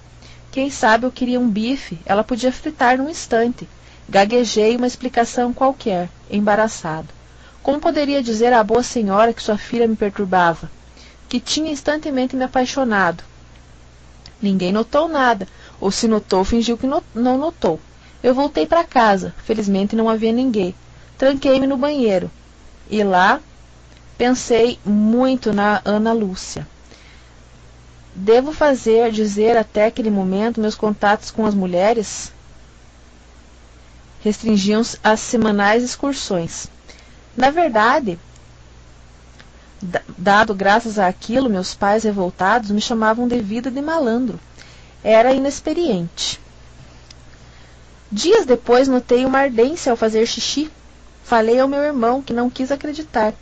Quem sabe eu queria um bife, ela podia fritar num instante. Gaguejei uma explicação qualquer, embaraçado. Como poderia dizer à boa senhora que sua filha me perturbava? Que tinha instantemente me apaixonado. Ninguém notou nada, ou se notou, fingiu que não notou. Eu voltei para casa. Felizmente não havia ninguém. Tranquei-me no banheiro. E lá pensei muito na Ana Lúcia. Devo fazer, dizer até aquele momento, meus contatos com as mulheres restringiam-se às semanais excursões. Na verdade, Dado graças àquilo, meus pais revoltados me chamavam de vida de malandro. Era inexperiente. Dias depois notei uma ardência ao fazer xixi. Falei ao meu irmão, que não quis acreditar.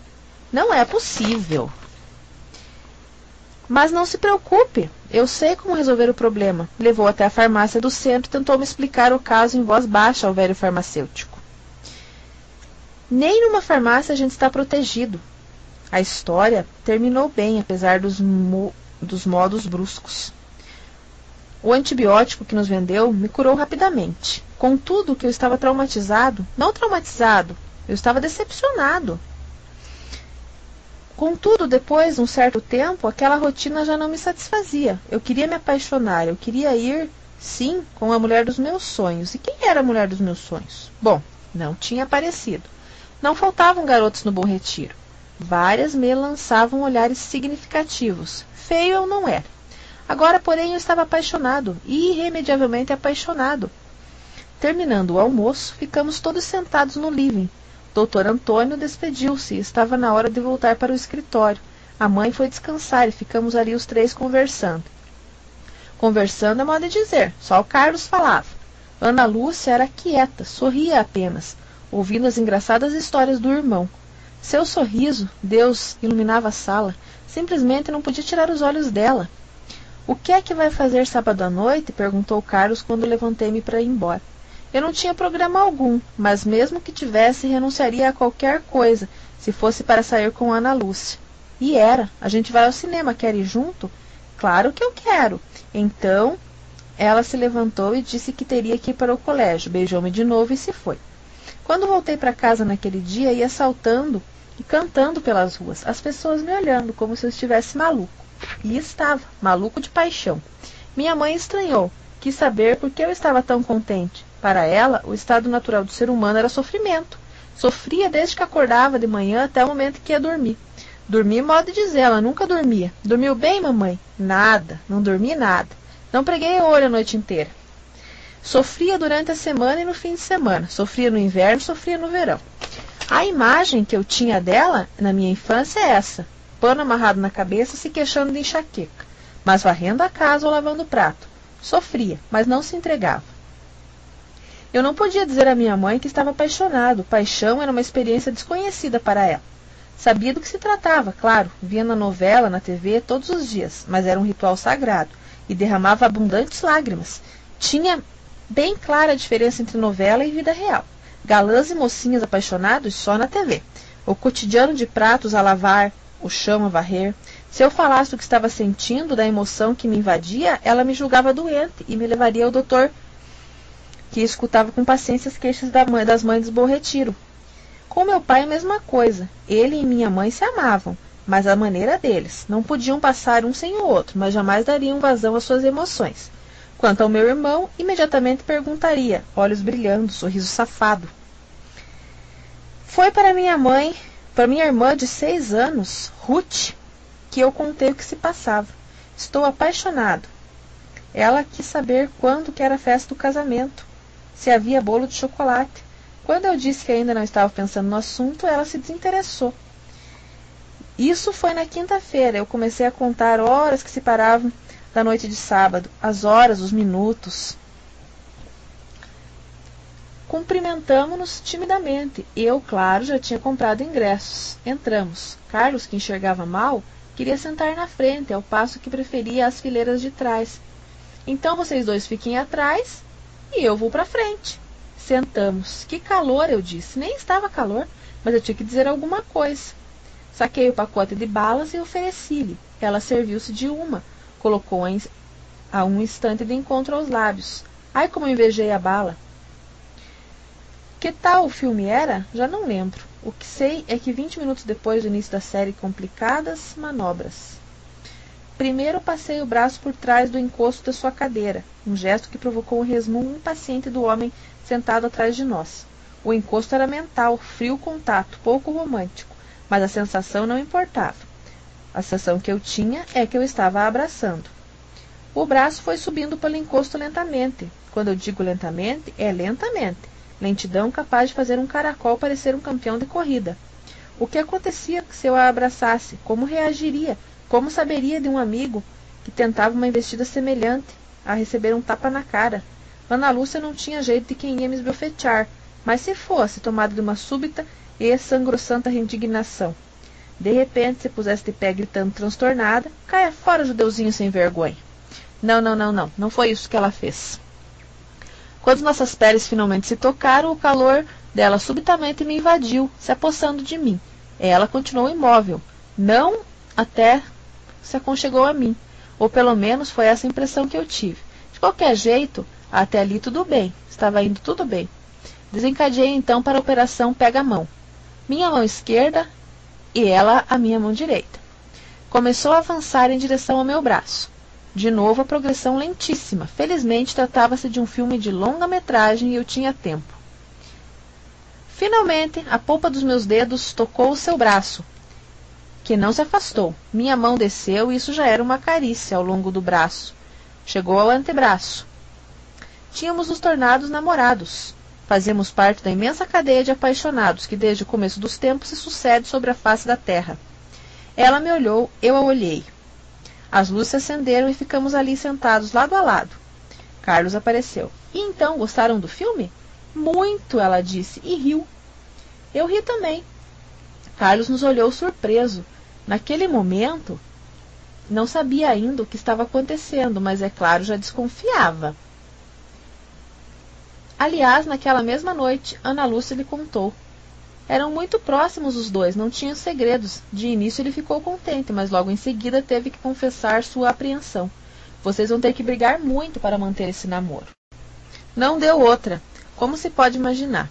Não é possível. Mas não se preocupe, eu sei como resolver o problema. Levou até a farmácia do centro e tentou me explicar o caso em voz baixa ao velho farmacêutico. Nem numa farmácia a gente está protegido. A história terminou bem, apesar dos, mo dos modos bruscos. O antibiótico que nos vendeu me curou rapidamente. Contudo, que eu estava traumatizado, não traumatizado, eu estava decepcionado. Contudo, depois de um certo tempo, aquela rotina já não me satisfazia. Eu queria me apaixonar, eu queria ir, sim, com a mulher dos meus sonhos. E quem era a mulher dos meus sonhos? Bom, não tinha aparecido. Não faltavam garotos no Bom Retiro. Várias me lançavam olhares significativos. Feio eu não era. Agora, porém, eu estava apaixonado, irremediavelmente apaixonado. Terminando o almoço, ficamos todos sentados no living. Doutor Antônio despediu-se estava na hora de voltar para o escritório. A mãe foi descansar e ficamos ali os três conversando. Conversando é modo de dizer, só o Carlos falava. Ana Lúcia era quieta, sorria apenas, ouvindo as engraçadas histórias do irmão. Seu sorriso, Deus, iluminava a sala. Simplesmente não podia tirar os olhos dela. O que é que vai fazer sábado à noite? perguntou Carlos quando levantei-me para ir embora. Eu não tinha programa algum, mas mesmo que tivesse, renunciaria a qualquer coisa, se fosse para sair com Ana Lúcia. E era. A gente vai ao cinema, quer ir junto? Claro que eu quero. Então, ela se levantou e disse que teria que ir para o colégio, beijou-me de novo e se foi. Quando voltei para casa naquele dia, ia saltando e cantando pelas ruas, as pessoas me olhando como se eu estivesse maluco. E estava, maluco de paixão. Minha mãe estranhou, quis saber por que eu estava tão contente. Para ela, o estado natural do ser humano era sofrimento. Sofria desde que acordava de manhã até o momento que ia dormir. Dormir, modo de dizer, ela nunca dormia. Dormiu bem, mamãe? Nada, não dormi nada. Não preguei o olho a noite inteira. Sofria durante a semana e no fim de semana. Sofria no inverno, sofria no verão. A imagem que eu tinha dela na minha infância é essa: pano amarrado na cabeça, se queixando de enxaqueca, mas varrendo a casa ou lavando o prato. Sofria, mas não se entregava. Eu não podia dizer à minha mãe que estava apaixonado. Paixão era uma experiência desconhecida para ela. Sabia do que se tratava, claro, via na novela, na TV, todos os dias, mas era um ritual sagrado e derramava abundantes lágrimas. Tinha bem clara a diferença entre novela e vida real galãs e mocinhas apaixonados só na TV. O cotidiano de pratos a lavar, o chão a varrer. Se eu falasse o que estava sentindo, da emoção que me invadia, ela me julgava doente e me levaria ao doutor, que escutava com paciência as queixas da mãe, das mães do Bom Retiro. Com meu pai a mesma coisa. Ele e minha mãe se amavam, mas à maneira deles. Não podiam passar um sem o outro, mas jamais dariam vazão às suas emoções. Quanto ao meu irmão, imediatamente perguntaria, olhos brilhando, sorriso safado. Foi para minha mãe, para minha irmã de seis anos, Ruth, que eu contei o que se passava. Estou apaixonado. Ela quis saber quando que era a festa do casamento, se havia bolo de chocolate. Quando eu disse que ainda não estava pensando no assunto, ela se desinteressou. Isso foi na quinta-feira. Eu comecei a contar horas que se paravam da noite de sábado, as horas, os minutos. Cumprimentamos-nos timidamente. Eu, claro, já tinha comprado ingressos. Entramos. Carlos, que enxergava mal, queria sentar na frente, ao passo que preferia as fileiras de trás. Então vocês dois fiquem atrás e eu vou para frente. Sentamos. Que calor, eu disse. Nem estava calor, mas eu tinha que dizer alguma coisa. Saquei o pacote de balas e ofereci-lhe. Ela serviu-se de uma, colocou a um instante de encontro aos lábios. Ai, como invejei a bala! Que tal o filme era? Já não lembro. O que sei é que vinte minutos depois do início da série Complicadas Manobras. Primeiro passei o braço por trás do encosto da sua cadeira, um gesto que provocou um resmungo impaciente do homem sentado atrás de nós. O encosto era mental, frio contato, pouco romântico, mas a sensação não importava. A sensação que eu tinha é que eu estava a abraçando. O braço foi subindo pelo encosto lentamente. Quando eu digo lentamente, é lentamente. Lentidão capaz de fazer um caracol parecer um campeão de corrida. O que acontecia se eu a abraçasse? Como reagiria? Como saberia de um amigo que tentava uma investida semelhante a receber um tapa na cara? Ana Lúcia não tinha jeito de quem ia me esbofetear, mas se fosse tomada de uma súbita e sangrossanta indignação. De repente, se pusesse de pé gritando transtornada, caia fora, judeuzinho sem vergonha. Não, não, não, não. Não foi isso que ela fez. Quando nossas peles finalmente se tocaram, o calor dela subitamente me invadiu, se apossando de mim. Ela continuou imóvel. Não até se aconchegou a mim. Ou pelo menos foi essa a impressão que eu tive. De qualquer jeito, até ali tudo bem. Estava indo tudo bem. Desencadeei então para a operação Pega-Mão. Minha mão esquerda e ela a minha mão direita. Começou a avançar em direção ao meu braço. De novo a progressão lentíssima. Felizmente tratava-se de um filme de longa metragem e eu tinha tempo. Finalmente, a polpa dos meus dedos tocou o seu braço, que não se afastou. Minha mão desceu e isso já era uma carícia ao longo do braço. Chegou ao antebraço. Tínhamos nos tornado namorados. Fazemos parte da imensa cadeia de apaixonados que desde o começo dos tempos se sucede sobre a face da terra. Ela me olhou, eu a olhei. As luzes se acenderam e ficamos ali sentados lado a lado. Carlos apareceu. E então, gostaram do filme? Muito, ela disse, e riu. Eu ri também. Carlos nos olhou surpreso. Naquele momento, não sabia ainda o que estava acontecendo, mas é claro, já desconfiava. Aliás, naquela mesma noite, Ana Lúcia lhe contou. Eram muito próximos os dois, não tinham segredos. De início ele ficou contente, mas logo em seguida teve que confessar sua apreensão. Vocês vão ter que brigar muito para manter esse namoro. Não deu outra, como se pode imaginar.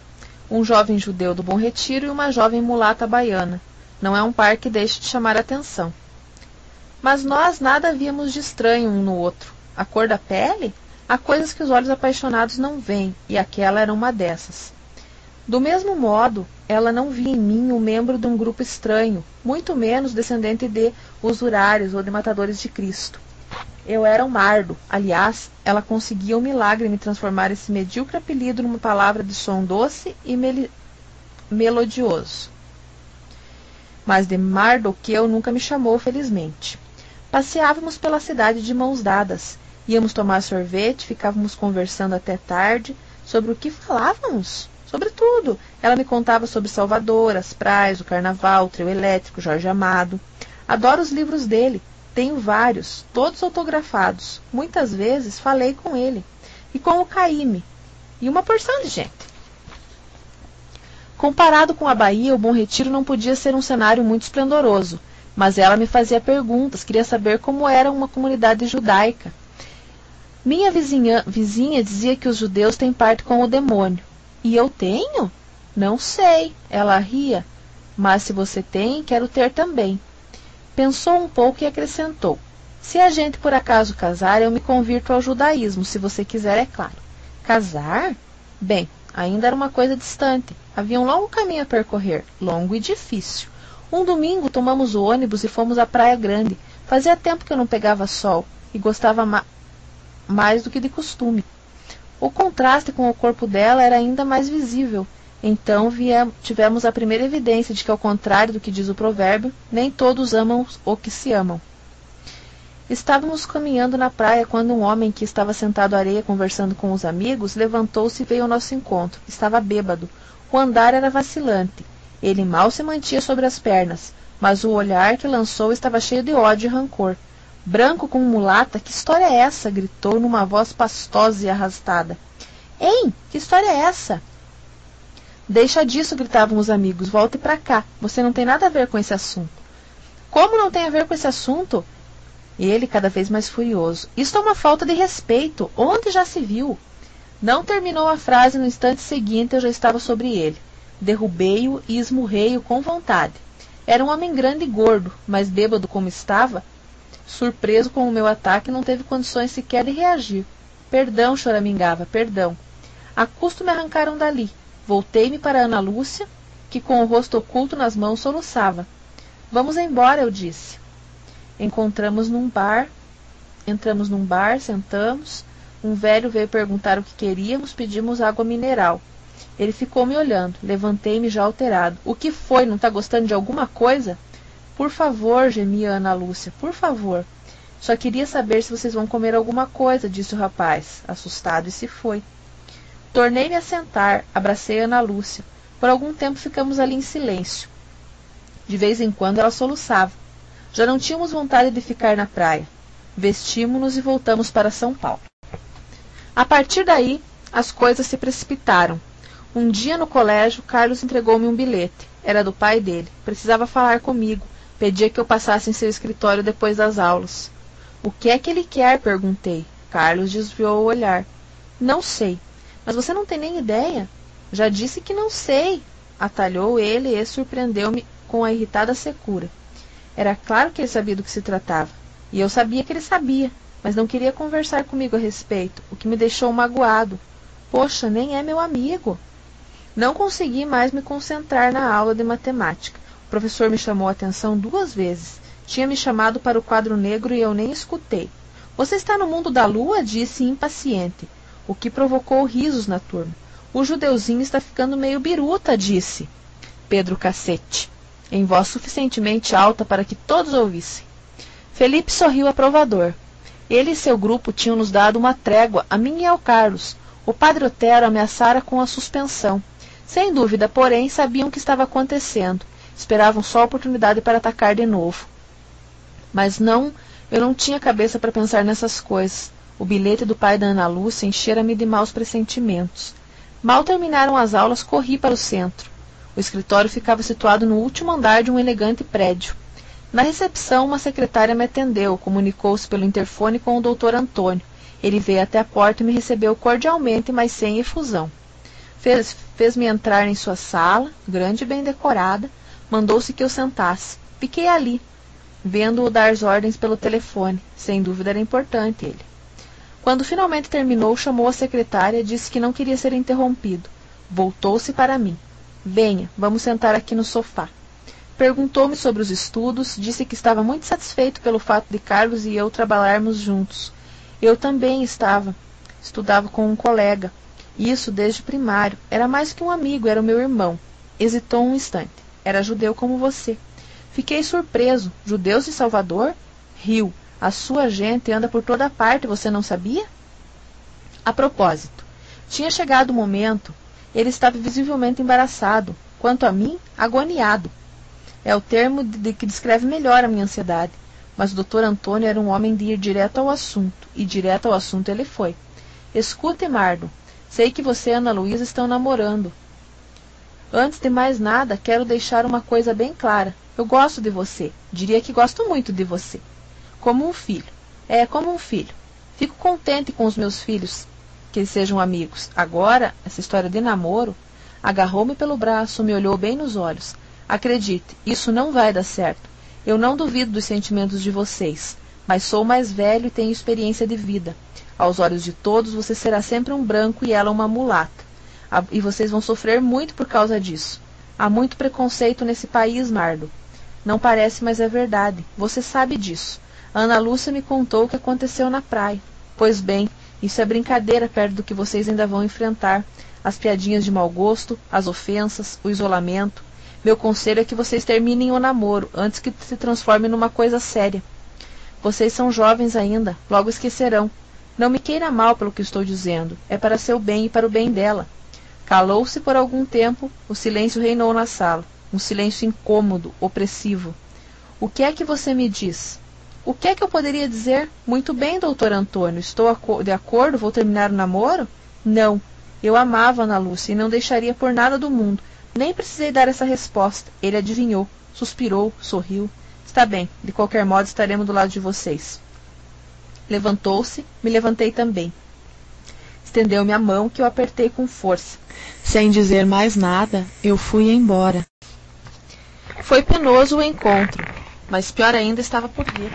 Um jovem judeu do Bom Retiro e uma jovem mulata baiana. Não é um par que deixe de chamar atenção. Mas nós nada víamos de estranho um no outro. A cor da pele? Há coisas que os olhos apaixonados não veem, e aquela era uma dessas. Do mesmo modo, ela não via em mim um membro de um grupo estranho, muito menos descendente de usurários ou de matadores de Cristo. Eu era um mardo. Aliás, ela conseguia um milagre me transformar esse medíocre apelido numa palavra de som doce e melodioso. Mas de eu nunca me chamou, felizmente. Passeávamos pela cidade de mãos dadas. Íamos tomar sorvete, ficávamos conversando até tarde. Sobre o que falávamos? Sobre tudo. Ela me contava sobre Salvador, as praias, o carnaval, o trio elétrico, Jorge Amado. Adoro os livros dele. Tenho vários, todos autografados. Muitas vezes falei com ele. E com o Caíme. E uma porção de gente. Comparado com a Bahia, o Bom Retiro não podia ser um cenário muito esplendoroso mas ela me fazia perguntas, queria saber como era uma comunidade judaica. Minha vizinha, vizinha dizia que os judeus têm parte com o demônio. E eu tenho? Não sei. Ela ria. Mas se você tem, quero ter também. Pensou um pouco e acrescentou: Se a gente por acaso casar, eu me convirto ao judaísmo, se você quiser, é claro. Casar? Bem, ainda era uma coisa distante. Havia um longo caminho a percorrer, longo e difícil. Um domingo tomamos o ônibus e fomos à Praia Grande. Fazia tempo que eu não pegava sol e gostava ma mais do que de costume. O contraste com o corpo dela era ainda mais visível. Então tivemos a primeira evidência de que, ao contrário do que diz o provérbio, nem todos amam o que se amam. Estávamos caminhando na praia quando um homem que estava sentado à areia conversando com os amigos levantou-se e veio ao nosso encontro. Estava bêbado. O andar era vacilante. Ele mal se mantinha sobre as pernas, mas o olhar que lançou estava cheio de ódio e rancor. Branco como mulata, que história é essa? gritou numa voz pastosa e arrastada. Hein? Que história é essa? Deixa disso, gritavam os amigos. Volte para cá. Você não tem nada a ver com esse assunto. Como não tem a ver com esse assunto? Ele, cada vez mais furioso. Isto é uma falta de respeito. Onde já se viu? Não terminou a frase no instante seguinte eu já estava sobre ele. Derrubei-o e esmurrei-o com vontade. Era um homem grande e gordo, mas bêbado como estava, surpreso com o meu ataque, não teve condições sequer de reagir. Perdão, choramingava, perdão. A custo me arrancaram dali. Voltei-me para Ana Lúcia, que com o rosto oculto nas mãos soluçava. Vamos embora, eu disse. Encontramos num bar, entramos num bar, sentamos. Um velho veio perguntar o que queríamos, pedimos água mineral. Ele ficou me olhando. Levantei-me já alterado. O que foi? Não está gostando de alguma coisa? Por favor, gemia Ana Lúcia. Por favor. Só queria saber se vocês vão comer alguma coisa, disse o rapaz, assustado, e se foi. Tornei-me a sentar, abracei Ana Lúcia. Por algum tempo ficamos ali em silêncio. De vez em quando ela soluçava. Já não tínhamos vontade de ficar na praia. Vestimos-nos e voltamos para São Paulo. A partir daí, as coisas se precipitaram. Um dia no colégio, Carlos entregou-me um bilhete. Era do pai dele. Precisava falar comigo. Pedia que eu passasse em seu escritório depois das aulas. O que é que ele quer? perguntei. Carlos desviou o olhar. Não sei. Mas você não tem nem ideia? Já disse que não sei. Atalhou ele e surpreendeu-me com a irritada secura. Era claro que ele sabia do que se tratava. E eu sabia que ele sabia, mas não queria conversar comigo a respeito, o que me deixou magoado. Poxa, nem é meu amigo. Não consegui mais me concentrar na aula de matemática. Professor me chamou a atenção duas vezes. Tinha me chamado para o quadro negro e eu nem escutei. Você está no mundo da lua? disse impaciente, o que provocou risos na turma. O judeuzinho está ficando meio biruta, disse Pedro Cacete, em voz suficientemente alta para que todos ouvissem. Felipe sorriu aprovador. Ele e seu grupo tinham nos dado uma trégua, a mim e ao Carlos. O padre Otero ameaçara com a suspensão. Sem dúvida, porém, sabiam o que estava acontecendo. Esperavam só a oportunidade para atacar de novo. Mas não, eu não tinha cabeça para pensar nessas coisas. O bilhete do pai da Ana Lúcia enchera-me de maus pressentimentos. Mal terminaram as aulas, corri para o centro. O escritório ficava situado no último andar de um elegante prédio. Na recepção, uma secretária me atendeu, comunicou-se pelo interfone com o doutor Antônio. Ele veio até a porta e me recebeu cordialmente, mas sem efusão. Fez-me fez entrar em sua sala, grande e bem decorada, mandou-se que eu sentasse. Fiquei ali, vendo-o dar as ordens pelo telefone. Sem dúvida era importante ele. Quando finalmente terminou, chamou a secretária e disse que não queria ser interrompido. Voltou-se para mim. Venha, vamos sentar aqui no sofá. Perguntou-me sobre os estudos, disse que estava muito satisfeito pelo fato de Carlos e eu trabalharmos juntos. Eu também estava. Estudava com um colega. Isso desde primário. Era mais que um amigo, era o meu irmão. Hesitou um instante. Era judeu como você. Fiquei surpreso. Judeus de Salvador? Riu. A sua gente anda por toda parte, você não sabia? A propósito, tinha chegado o momento, ele estava visivelmente embaraçado, quanto a mim, agoniado. É o termo de, de que descreve melhor a minha ansiedade, mas o doutor Antônio era um homem de ir direto ao assunto, e direto ao assunto ele foi. Escute, Mardo, sei que você e Ana Luísa estão namorando. Antes de mais nada, quero deixar uma coisa bem clara. Eu gosto de você, diria que gosto muito de você como um filho. É, como um filho. Fico contente com os meus filhos, que sejam amigos. Agora, essa história de namoro, agarrou-me pelo braço, me olhou bem nos olhos. Acredite, isso não vai dar certo. Eu não duvido dos sentimentos de vocês, mas sou mais velho e tenho experiência de vida. Aos olhos de todos, você será sempre um branco e ela uma mulata. E vocês vão sofrer muito por causa disso. Há muito preconceito nesse país, Mardo. Não parece, mas é verdade. Você sabe disso. Ana Lúcia me contou o que aconteceu na praia. Pois bem, isso é brincadeira perto do que vocês ainda vão enfrentar. As piadinhas de mau gosto, as ofensas, o isolamento. Meu conselho é que vocês terminem o namoro antes que se transforme numa coisa séria. Vocês são jovens ainda, logo esquecerão. Não me queira mal pelo que estou dizendo, é para seu bem e para o bem dela. Calou-se por algum tempo, o silêncio reinou na sala, um silêncio incômodo, opressivo. O que é que você me diz? O que é que eu poderia dizer? Muito bem, doutor Antônio, estou de acordo, vou terminar o namoro? Não. Eu amava Ana Lúcia e não deixaria por nada do mundo. Nem precisei dar essa resposta. Ele adivinhou, suspirou, sorriu. Está bem, de qualquer modo estaremos do lado de vocês. Levantou-se, me levantei também. Estendeu-me a mão que eu apertei com força. Sem dizer mais nada, eu fui embora. Foi penoso o encontro mas pior ainda estava por vir.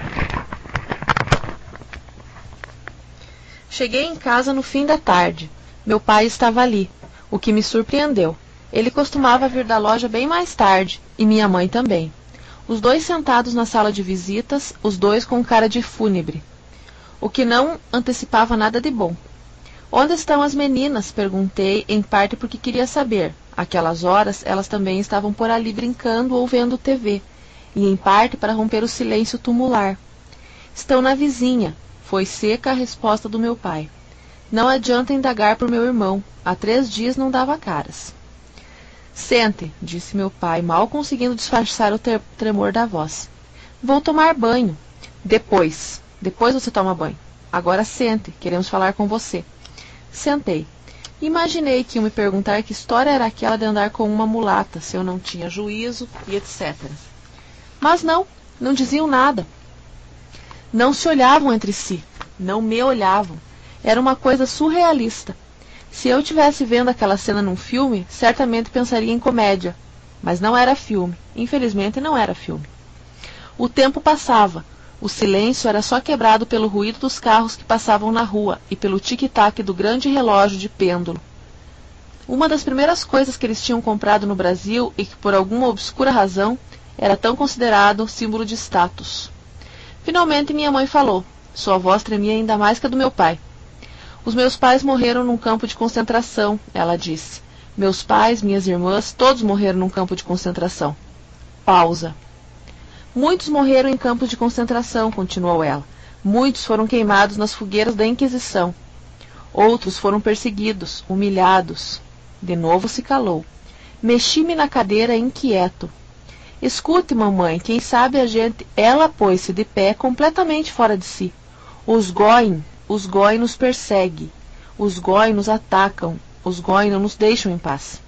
Cheguei em casa no fim da tarde. Meu pai estava ali, o que me surpreendeu. Ele costumava vir da loja bem mais tarde, e minha mãe também. Os dois sentados na sala de visitas, os dois com cara de fúnebre, o que não antecipava nada de bom. Onde estão as meninas? perguntei, em parte porque queria saber. Aquelas horas elas também estavam por ali brincando ou vendo TV, e em parte para romper o silêncio tumular. Estão na vizinha, foi seca a resposta do meu pai. Não adianta indagar por meu irmão, há três dias não dava caras. Sente, disse meu pai, mal conseguindo disfarçar o tremor da voz. Vou tomar banho. Depois. Depois você toma banho. Agora sente, queremos falar com você. Sentei. Imaginei que iam me perguntar que história era aquela de andar com uma mulata, se eu não tinha juízo e etc. Mas não, não diziam nada. Não se olhavam entre si, não me olhavam. Era uma coisa surrealista. Se eu tivesse vendo aquela cena num filme, certamente pensaria em comédia. Mas não era filme. Infelizmente, não era filme. O tempo passava. O silêncio era só quebrado pelo ruído dos carros que passavam na rua e pelo tic-tac do grande relógio de pêndulo. Uma das primeiras coisas que eles tinham comprado no Brasil e que, por alguma obscura razão, era tão considerado símbolo de status. Finalmente minha mãe falou. Sua voz tremia ainda mais que a do meu pai. Os meus pais morreram num campo de concentração, ela disse. Meus pais, minhas irmãs, todos morreram num campo de concentração. Pausa. Muitos morreram em campos de concentração, continuou ela. Muitos foram queimados nas fogueiras da Inquisição. Outros foram perseguidos, humilhados. De novo se calou. Mexi-me na cadeira inquieto. Escute, mamãe, quem sabe a gente. Ela pôs-se de pé, completamente fora de si. Os goin, os goin nos perseguem. Os goin nos atacam. Os goin não nos deixam em paz.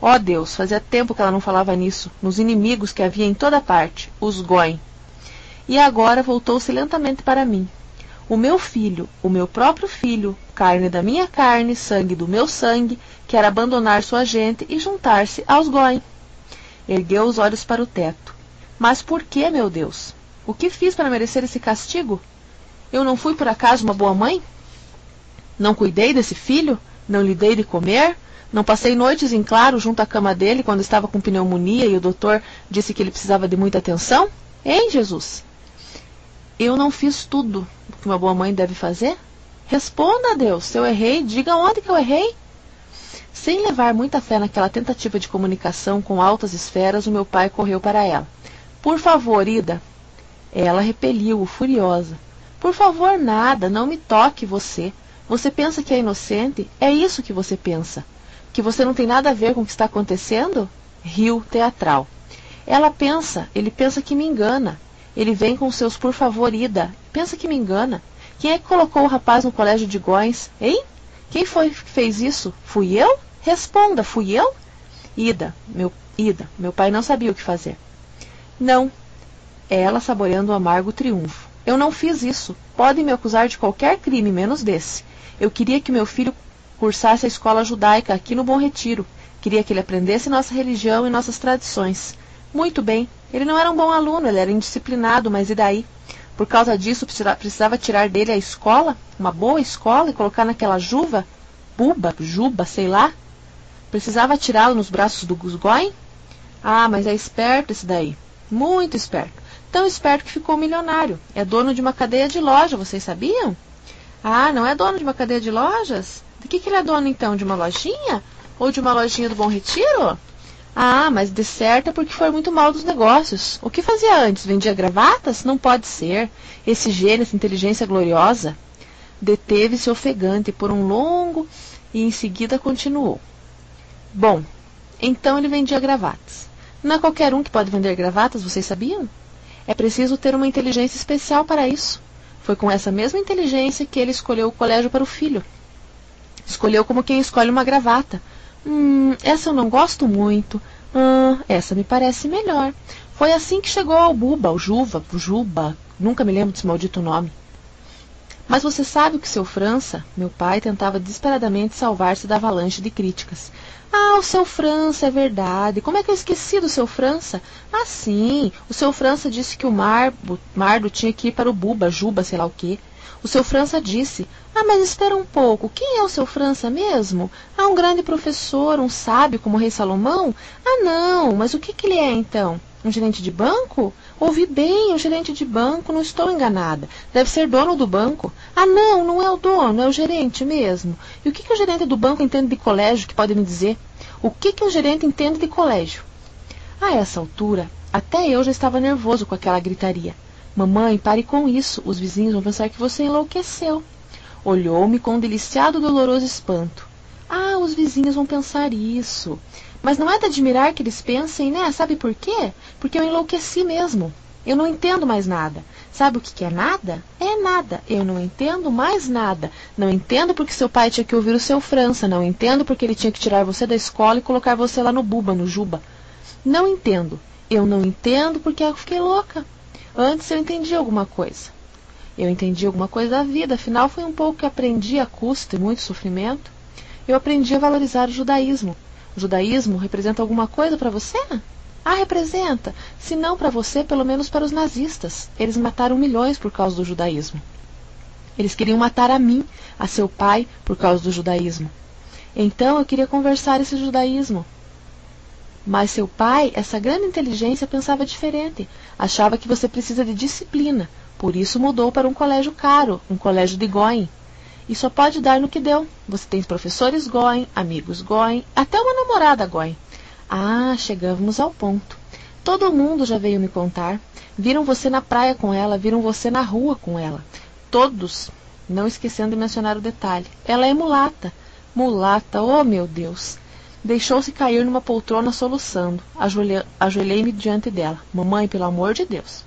Ó oh Deus, fazia tempo que ela não falava nisso, nos inimigos que havia em toda parte, os goin. E agora voltou-se lentamente para mim. O meu filho, o meu próprio filho, carne da minha carne, sangue do meu sangue, quer abandonar sua gente e juntar-se aos goin. Ergueu os olhos para o teto. Mas por que, meu Deus? O que fiz para merecer esse castigo? Eu não fui por acaso uma boa mãe? Não cuidei desse filho? Não lhe dei de comer? Não passei noites em claro junto à cama dele quando estava com pneumonia e o doutor disse que ele precisava de muita atenção? Hein, Jesus? Eu não fiz tudo o que uma boa mãe deve fazer? Responda a Deus. Se eu errei, diga onde que eu errei. Sem levar muita fé naquela tentativa de comunicação com altas esferas, o meu pai correu para ela. Por favor, Ida. Ela repeliu-o, furiosa. Por favor, nada, não me toque você. Você pensa que é inocente? É isso que você pensa. Que você não tem nada a ver com o que está acontecendo? Rio teatral. Ela pensa, ele pensa que me engana. Ele vem com seus por favor, Ida. Pensa que me engana. Quem é que colocou o rapaz no colégio de Góis? Hein? Quem foi que fez isso? Fui eu? Responda, fui eu? Ida, meu, Ida, meu pai não sabia o que fazer. Não. Ela saboreando o amargo triunfo. Eu não fiz isso. Podem me acusar de qualquer crime, menos desse. Eu queria que meu filho cursasse a escola judaica aqui no Bom Retiro. Queria que ele aprendesse nossa religião e nossas tradições. Muito bem. Ele não era um bom aluno, ele era indisciplinado, mas e daí? Por causa disso, precisava tirar dele a escola, uma boa escola, e colocar naquela juva, buba, juba, sei lá, Precisava tirá-lo nos braços do Gusgoin? Ah, mas é esperto esse daí. Muito esperto. Tão esperto que ficou milionário. É dono de uma cadeia de loja, vocês sabiam? Ah, não é dono de uma cadeia de lojas? De que, que ele é dono então? De uma lojinha? Ou de uma lojinha do Bom Retiro? Ah, mas de certo é porque foi muito mal dos negócios. O que fazia antes? Vendia gravatas? Não pode ser. Esse gênio, essa inteligência gloriosa. Deteve-se ofegante por um longo e em seguida continuou. Bom, então ele vendia gravatas. Não é qualquer um que pode vender gravatas, vocês sabiam? É preciso ter uma inteligência especial para isso. Foi com essa mesma inteligência que ele escolheu o colégio para o filho. Escolheu como quem escolhe uma gravata. Hum, essa eu não gosto muito. Hum, essa me parece melhor. Foi assim que chegou ao Buba, ao Juva, o Juba, nunca me lembro desse maldito nome. Mas você sabe que seu França, meu pai, tentava desesperadamente salvar-se da avalanche de críticas. Ah, o seu França, é verdade. Como é que eu esqueci do seu França? Ah, sim. O seu França disse que o Marbo, Mardo tinha que ir para o Buba, Juba, sei lá o quê. O seu França disse: Ah, mas espera um pouco. Quem é o seu França mesmo? Ah, um grande professor, um sábio como o rei Salomão? Ah, não. Mas o que, que ele é então? Um gerente de banco? Ouvi bem, um gerente de banco, não estou enganada. Deve ser dono do banco. Ah, não, não é o dono, é o gerente mesmo. E o que, que o gerente do banco entende de colégio, que pode me dizer? O que, que o gerente entende de colégio? A essa altura, até eu já estava nervoso com aquela gritaria. Mamãe, pare com isso, os vizinhos vão pensar que você enlouqueceu. Olhou-me com um deliciado doloroso espanto. Ah, os vizinhos vão pensar isso. Mas não é de admirar que eles pensem, né? Sabe por quê? Porque eu enlouqueci mesmo. Eu não entendo mais nada. Sabe o que, é nada? É nada. Eu não entendo mais nada. Não entendo porque seu pai tinha que ouvir o seu França. Não entendo porque ele tinha que tirar você da escola e colocar você lá no Buba, no Juba. Não entendo. Eu não entendo porque eu fiquei louca. Antes eu entendi alguma coisa. Eu entendi alguma coisa da vida, afinal foi um pouco que aprendi a custo e muito sofrimento eu aprendi a valorizar o judaísmo. O judaísmo representa alguma coisa para você? Ah, representa. Se não para você, pelo menos para os nazistas. Eles mataram milhões por causa do judaísmo. Eles queriam matar a mim, a seu pai, por causa do judaísmo. Então eu queria conversar esse judaísmo. Mas seu pai, essa grande inteligência, pensava diferente. Achava que você precisa de disciplina. Por isso mudou para um colégio caro, um colégio de Goin. E só pode dar no que deu. Você tem professores Goin, amigos Goin, até uma namorada Goin. Ah, chegamos ao ponto. Todo mundo já veio me contar. Viram você na praia com ela, viram você na rua com ela. Todos, não esquecendo de mencionar o detalhe. Ela é mulata. Mulata, oh meu Deus. Deixou-se cair numa poltrona soluçando. Ajoelhei-me diante dela. Mamãe, pelo amor de Deus.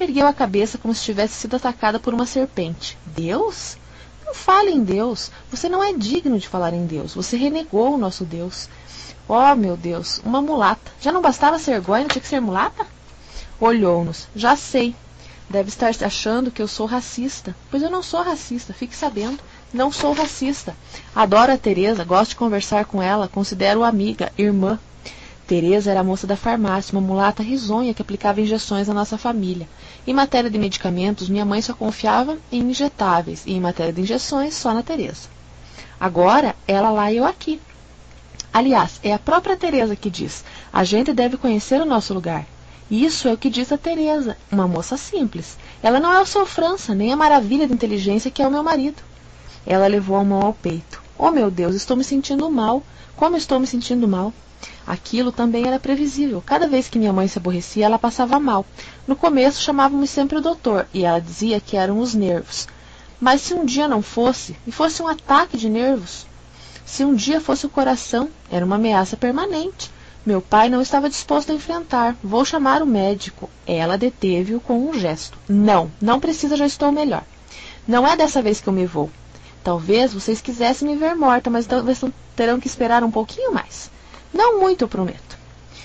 Ergueu a cabeça como se tivesse sido atacada por uma serpente. Deus? Não fale em Deus. Você não é digno de falar em Deus. Você renegou o nosso Deus. Oh, meu Deus, uma mulata. Já não bastava ser não tinha que ser mulata? Olhou-nos. Já sei. Deve estar achando que eu sou racista. Pois eu não sou racista, fique sabendo. Não sou racista. Adoro a Teresa, gosto de conversar com ela, considero amiga, irmã. Teresa era a moça da farmácia, uma mulata risonha que aplicava injeções à nossa família. Em matéria de medicamentos, minha mãe só confiava em injetáveis, e em matéria de injeções, só na Teresa. Agora, ela lá e eu aqui. Aliás, é a própria Teresa que diz: a gente deve conhecer o nosso lugar. Isso é o que diz a Teresa, uma moça simples. Ela não é o seu França, nem a maravilha de inteligência que é o meu marido. Ela levou a mão ao peito. Oh, meu Deus, estou me sentindo mal. Como estou me sentindo mal? Aquilo também era previsível. Cada vez que minha mãe se aborrecia, ela passava mal. No começo chamávamos sempre o doutor, e ela dizia que eram os nervos. Mas se um dia não fosse, e fosse um ataque de nervos? Se um dia fosse o coração, era uma ameaça permanente. Meu pai não estava disposto a enfrentar. Vou chamar o médico. Ela deteve-o com um gesto. Não, não precisa, já estou melhor. Não é dessa vez que eu me vou. Talvez vocês quisessem me ver morta, mas talvez terão que esperar um pouquinho mais. Não muito, eu prometo.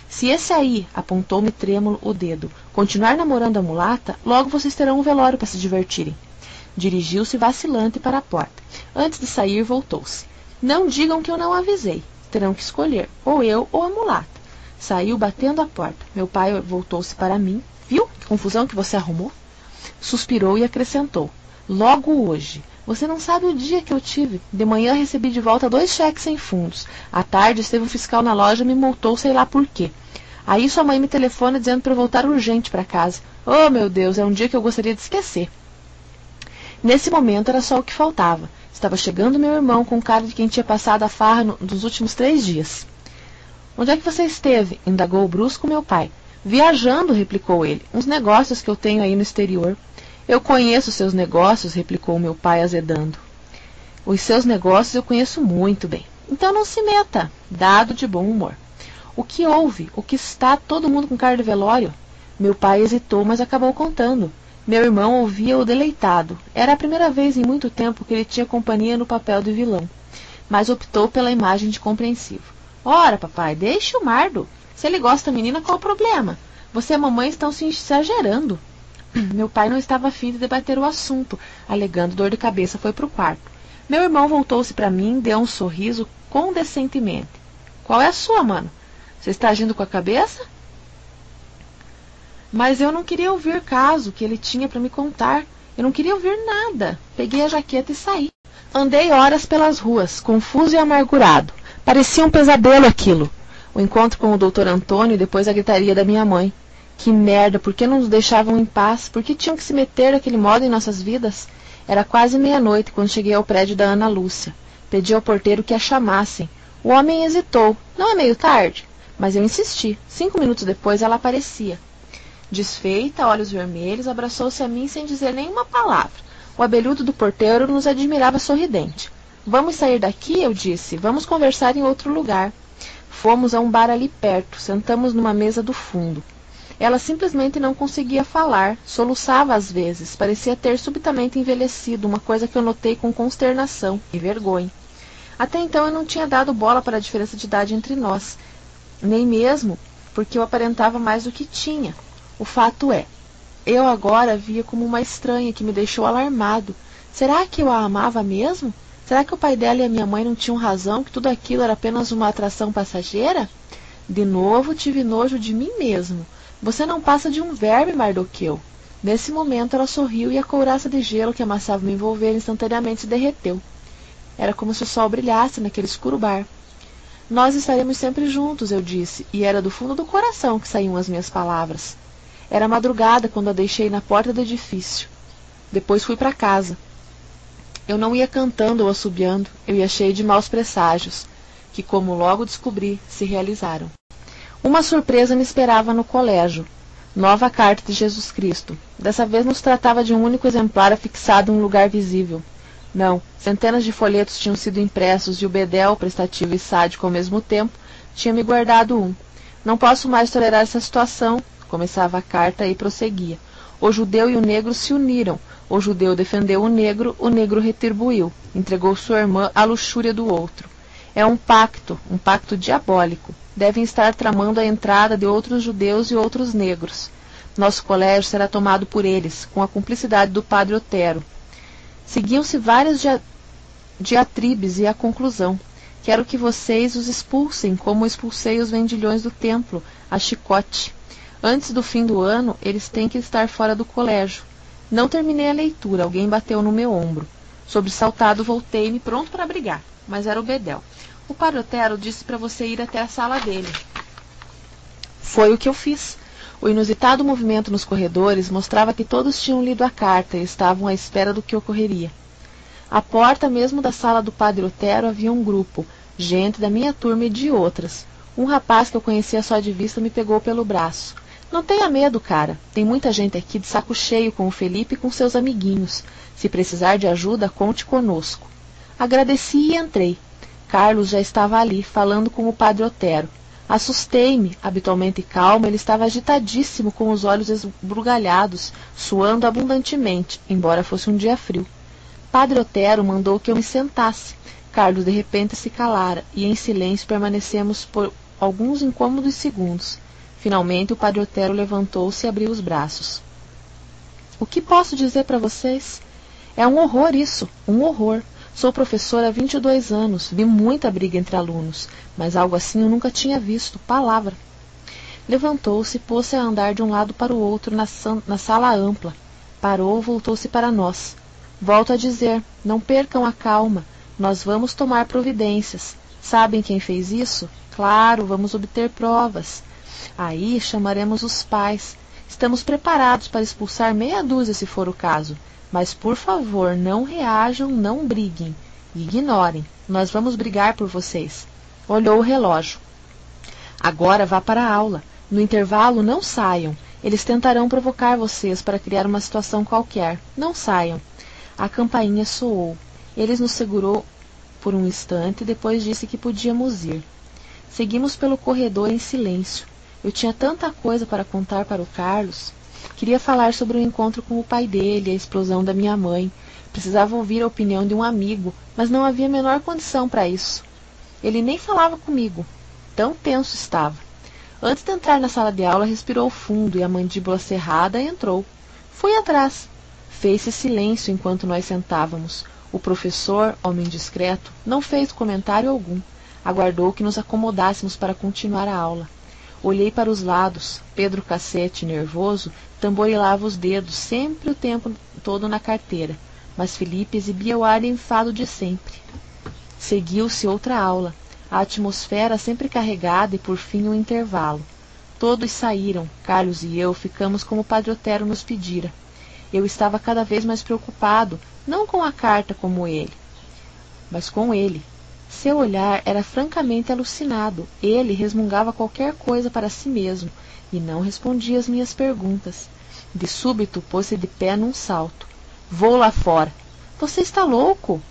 Se esse aí, apontou-me trêmulo o dedo, continuar namorando a mulata, logo vocês terão um velório para se divertirem. Dirigiu-se vacilante para a porta. Antes de sair, voltou-se. Não digam que eu não avisei. Terão que escolher, ou eu ou a mulata. Saiu batendo a porta. Meu pai voltou-se para mim. Viu que confusão que você arrumou? Suspirou e acrescentou. Logo hoje. Você não sabe o dia que eu tive. De manhã recebi de volta dois cheques sem fundos. À tarde esteve um fiscal na loja e me multou sei lá por quê. Aí sua mãe me telefona dizendo para voltar urgente para casa. Oh, meu Deus, é um dia que eu gostaria de esquecer. Nesse momento era só o que faltava. Estava chegando meu irmão com cara de quem tinha passado a farra no, dos últimos três dias. Onde é que você esteve? indagou brusco meu pai. Viajando, replicou ele. Uns negócios que eu tenho aí no exterior. Eu conheço seus negócios, replicou meu pai azedando. Os seus negócios eu conheço muito bem. Então não se meta, dado de bom humor. O que houve? O que está todo mundo com cara de velório? Meu pai hesitou, mas acabou contando. Meu irmão ouvia-o deleitado. Era a primeira vez em muito tempo que ele tinha companhia no papel de vilão. Mas optou pela imagem de compreensivo. Ora, papai, deixe o mardo. Se ele gosta da menina, qual o problema? Você e a mamãe estão se exagerando. Meu pai não estava afim de debater o assunto, alegando dor de cabeça, foi para o quarto. Meu irmão voltou-se para mim, deu um sorriso condescentemente. Qual é a sua, mano? Você está agindo com a cabeça? Mas eu não queria ouvir caso que ele tinha para me contar. Eu não queria ouvir nada. Peguei a jaqueta e saí. Andei horas pelas ruas, confuso e amargurado. Parecia um pesadelo aquilo. O encontro com o doutor Antônio e depois a gritaria da minha mãe. Que merda, por que não nos deixavam em paz? Por que tinham que se meter daquele modo em nossas vidas? Era quase meia-noite quando cheguei ao prédio da Ana Lúcia. Pedi ao porteiro que a chamassem. O homem hesitou. Não é meio tarde? Mas eu insisti. Cinco minutos depois ela aparecia. Desfeita, olhos vermelhos, abraçou-se a mim sem dizer nenhuma palavra. O abelhudo do porteiro nos admirava sorridente. Vamos sair daqui, eu disse. Vamos conversar em outro lugar. Fomos a um bar ali perto. Sentamos numa mesa do fundo. Ela simplesmente não conseguia falar, soluçava às vezes, parecia ter subitamente envelhecido, uma coisa que eu notei com consternação e vergonha. Até então eu não tinha dado bola para a diferença de idade entre nós, nem mesmo porque eu aparentava mais do que tinha. O fato é, eu agora via como uma estranha que me deixou alarmado. Será que eu a amava mesmo? Será que o pai dela e a minha mãe não tinham razão, que tudo aquilo era apenas uma atração passageira? De novo tive nojo de mim mesmo. Você não passa de um verme, Mardoqueu. Nesse momento ela sorriu e a couraça de gelo que amassava me envolver instantaneamente se derreteu. Era como se o sol brilhasse naquele escuro bar. Nós estaremos sempre juntos, eu disse, e era do fundo do coração que saíam as minhas palavras. Era madrugada quando a deixei na porta do edifício. Depois fui para casa. Eu não ia cantando ou assobiando, eu ia cheio de maus presságios, que, como logo descobri, se realizaram. Uma surpresa me esperava no colégio. Nova carta de Jesus Cristo. Dessa vez não se tratava de um único exemplar afixado em um lugar visível. Não, centenas de folhetos tinham sido impressos e o bedel, prestativo e sádico ao mesmo tempo, tinha me guardado um. Não posso mais tolerar essa situação, começava a carta e prosseguia. O judeu e o negro se uniram. O judeu defendeu o negro, o negro retribuiu, entregou sua irmã à luxúria do outro. É um pacto, um pacto diabólico. Devem estar tramando a entrada de outros judeus e outros negros. Nosso colégio será tomado por eles, com a cumplicidade do padre Otero. Seguiam-se várias diatribes e a conclusão. Quero que vocês os expulsem, como expulsei os vendilhões do templo, a chicote. Antes do fim do ano, eles têm que estar fora do colégio. Não terminei a leitura, alguém bateu no meu ombro. Sobressaltado, voltei-me, pronto para brigar, mas era o Bedel. O padre Otero disse para você ir até a sala dele. Foi o que eu fiz. O inusitado movimento nos corredores mostrava que todos tinham lido a carta e estavam à espera do que ocorreria. À porta mesmo da sala do padre Otero havia um grupo, gente da minha turma e de outras. Um rapaz que eu conhecia só de vista me pegou pelo braço. Não tenha medo, cara. Tem muita gente aqui de saco cheio com o Felipe e com seus amiguinhos. Se precisar de ajuda, conte conosco. Agradeci e entrei. Carlos já estava ali, falando com o padre Otero. Assustei-me. Habitualmente calmo, ele estava agitadíssimo, com os olhos esbrugalhados, suando abundantemente, embora fosse um dia frio. Padre Otero mandou que eu me sentasse. Carlos de repente se calara, e em silêncio permanecemos por alguns incômodos segundos. Finalmente o Padre Otero levantou-se e abriu os braços. O que posso dizer para vocês? É um horror isso, um horror. Sou professora há 22 anos, vi muita briga entre alunos, mas algo assim eu nunca tinha visto, palavra. Levantou-se e pôs-se a andar de um lado para o outro na, na sala ampla. Parou, voltou-se para nós. Volto a dizer, não percam a calma, nós vamos tomar providências. Sabem quem fez isso? Claro, vamos obter provas. Aí chamaremos os pais. Estamos preparados para expulsar meia dúzia se for o caso. Mas por favor, não reajam, não briguem. Ignorem. Nós vamos brigar por vocês. Olhou o relógio. Agora vá para a aula. No intervalo, não saiam. Eles tentarão provocar vocês para criar uma situação qualquer. Não saiam. A campainha soou. Eles nos segurou por um instante e depois disse que podíamos ir. Seguimos pelo corredor em silêncio. Eu tinha tanta coisa para contar para o Carlos. Queria falar sobre o encontro com o pai dele, a explosão da minha mãe. Precisava ouvir a opinião de um amigo, mas não havia a menor condição para isso. Ele nem falava comigo. Tão tenso estava. Antes de entrar na sala de aula, respirou fundo e a mandíbula cerrada entrou. Fui atrás. Fez-se silêncio enquanto nós sentávamos. O professor, homem discreto, não fez comentário algum. Aguardou que nos acomodássemos para continuar a aula. Olhei para os lados. Pedro Cassete, nervoso, tamborilava os dedos, sempre o tempo todo na carteira. Mas Felipe exibia o ar enfado de sempre. Seguiu-se outra aula. A atmosfera sempre carregada e por fim um intervalo. Todos saíram. Carlos e eu ficamos como o Padre Otero nos pedira. Eu estava cada vez mais preocupado, não com a carta como ele, mas com ele, seu olhar era francamente alucinado. Ele resmungava qualquer coisa para si mesmo e não respondia às minhas perguntas. De súbito pôs-se de pé num salto. Vou lá fora. Você está louco?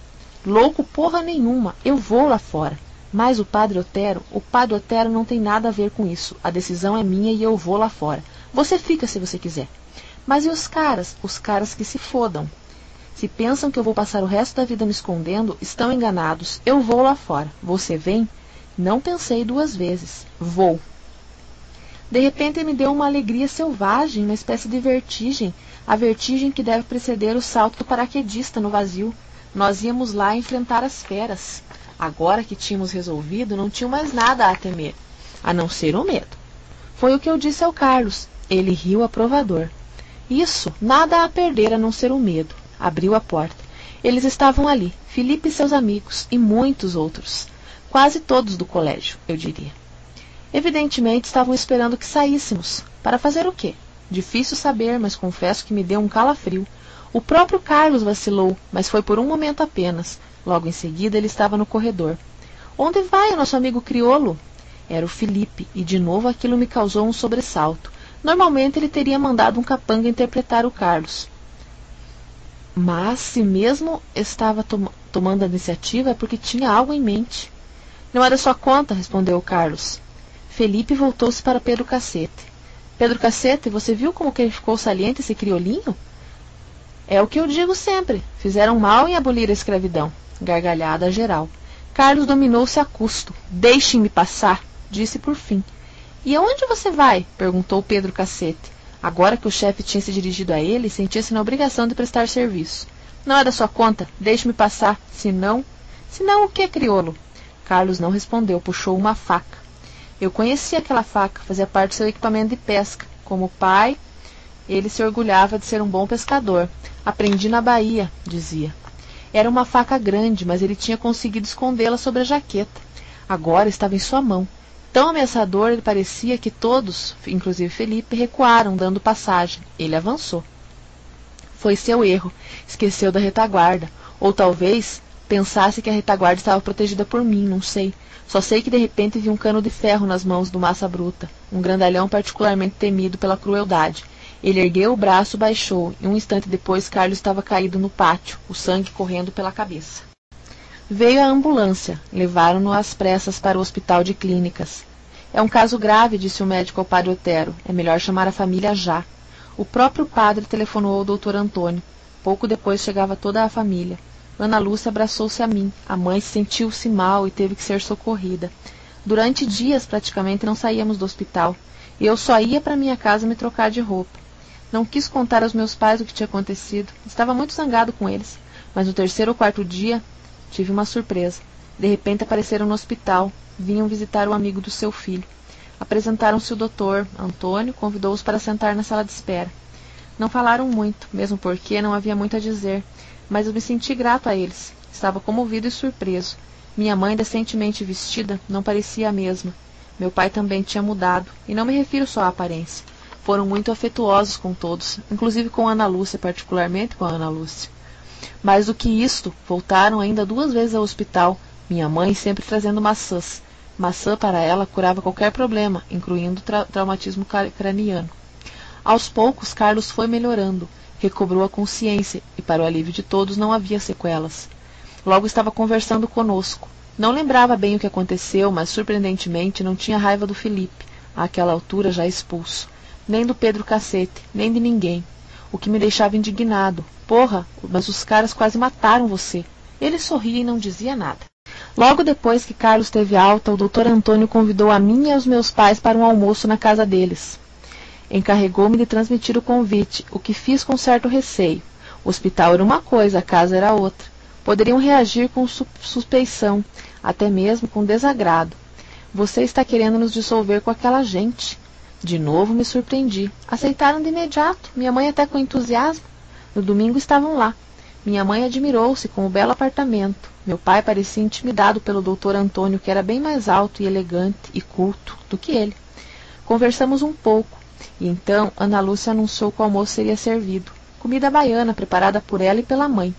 Louco porra nenhuma. Eu vou lá fora. Mas o padre Otero, o padre Otero não tem nada a ver com isso. A decisão é minha e eu vou lá fora. Você fica se você quiser. Mas e os caras? Os caras que se fodam. Se pensam que eu vou passar o resto da vida me escondendo, estão enganados. Eu vou lá fora. Você vem? Não pensei duas vezes. Vou. De repente me deu uma alegria selvagem, uma espécie de vertigem, a vertigem que deve preceder o salto do paraquedista no vazio. Nós íamos lá enfrentar as feras. Agora que tínhamos resolvido, não tinha mais nada a temer, a não ser o medo. Foi o que eu disse ao Carlos. Ele riu aprovador. Isso, nada a perder a não ser o medo abriu a porta. Eles estavam ali, Felipe e seus amigos, e muitos outros. Quase todos do colégio, eu diria. Evidentemente estavam esperando que saíssemos. Para fazer o quê? Difícil saber, mas confesso que me deu um calafrio. O próprio Carlos vacilou, mas foi por um momento apenas. Logo em seguida ele estava no corredor. Onde vai o nosso amigo criolo? Era o Felipe, e de novo aquilo me causou um sobressalto. Normalmente ele teria mandado um capanga interpretar o Carlos. Mas se mesmo estava tom tomando a iniciativa é porque tinha algo em mente. Não era sua conta, respondeu Carlos. Felipe voltou-se para Pedro Cacete. Pedro Cacete, você viu como que ele ficou saliente esse criolinho? É o que eu digo sempre. Fizeram mal em abolir a escravidão. Gargalhada geral. Carlos dominou-se a custo. Deixem-me passar, disse por fim. E aonde você vai? perguntou Pedro Cacete. Agora que o chefe tinha se dirigido a ele, sentia-se na obrigação de prestar serviço. Não é da sua conta, deixe-me passar. Se não. Se não, o que, crioulo? Carlos não respondeu, puxou uma faca. Eu conhecia aquela faca, fazia parte do seu equipamento de pesca. Como pai, ele se orgulhava de ser um bom pescador. Aprendi na Bahia, dizia. Era uma faca grande, mas ele tinha conseguido escondê-la sobre a jaqueta. Agora estava em sua mão. Tão ameaçador ele parecia que todos, inclusive Felipe, recuaram, dando passagem. Ele avançou. Foi seu erro. Esqueceu da retaguarda. Ou talvez pensasse que a retaguarda estava protegida por mim, não sei. Só sei que de repente vi um cano de ferro nas mãos do Massa Bruta, um grandalhão particularmente temido pela crueldade. Ele ergueu o braço, baixou, e um instante depois Carlos estava caído no pátio, o sangue correndo pela cabeça. Veio a ambulância. Levaram-no às pressas para o hospital de clínicas. É um caso grave, disse o médico ao padre Otero. É melhor chamar a família já. O próprio padre telefonou ao doutor Antônio. Pouco depois chegava toda a família. Ana Lúcia abraçou-se a mim. A mãe sentiu-se mal e teve que ser socorrida. Durante dias praticamente não saíamos do hospital. E eu só ia para minha casa me trocar de roupa. Não quis contar aos meus pais o que tinha acontecido. Estava muito zangado com eles. Mas no terceiro ou quarto dia tive uma surpresa. De repente apareceram no hospital. Vinham visitar o amigo do seu filho. Apresentaram-se o doutor. Antônio convidou-os para sentar na sala de espera. Não falaram muito, mesmo porque não havia muito a dizer, mas eu me senti grato a eles. Estava comovido e surpreso. Minha mãe, decentemente vestida, não parecia a mesma. Meu pai também tinha mudado, e não me refiro só à aparência. Foram muito afetuosos com todos, inclusive com Ana Lúcia, particularmente com Ana Lúcia. Mais do que isto, voltaram ainda duas vezes ao hospital, minha mãe sempre trazendo maçãs. Maçã para ela curava qualquer problema, incluindo tra traumatismo craniano. Aos poucos, Carlos foi melhorando, recobrou a consciência e, para o alívio de todos, não havia sequelas. Logo estava conversando conosco. Não lembrava bem o que aconteceu, mas surpreendentemente não tinha raiva do Felipe, àquela altura já expulso nem do Pedro Cacete, nem de ninguém. O que me deixava indignado. Porra, mas os caras quase mataram você. Ele sorria e não dizia nada. Logo depois que Carlos teve alta, o doutor Antônio convidou a mim e aos meus pais para um almoço na casa deles. Encarregou-me de transmitir o convite, o que fiz com certo receio. O hospital era uma coisa, a casa era outra. Poderiam reagir com su suspeição, até mesmo com desagrado. Você está querendo nos dissolver com aquela gente. De novo me surpreendi. Aceitaram de imediato, minha mãe até com entusiasmo. No domingo estavam lá. Minha mãe admirou-se com o belo apartamento. Meu pai parecia intimidado pelo doutor Antônio, que era bem mais alto e elegante e culto do que ele. Conversamos um pouco, e então Ana Lúcia anunciou que o almoço seria servido. Comida baiana, preparada por ela e pela mãe.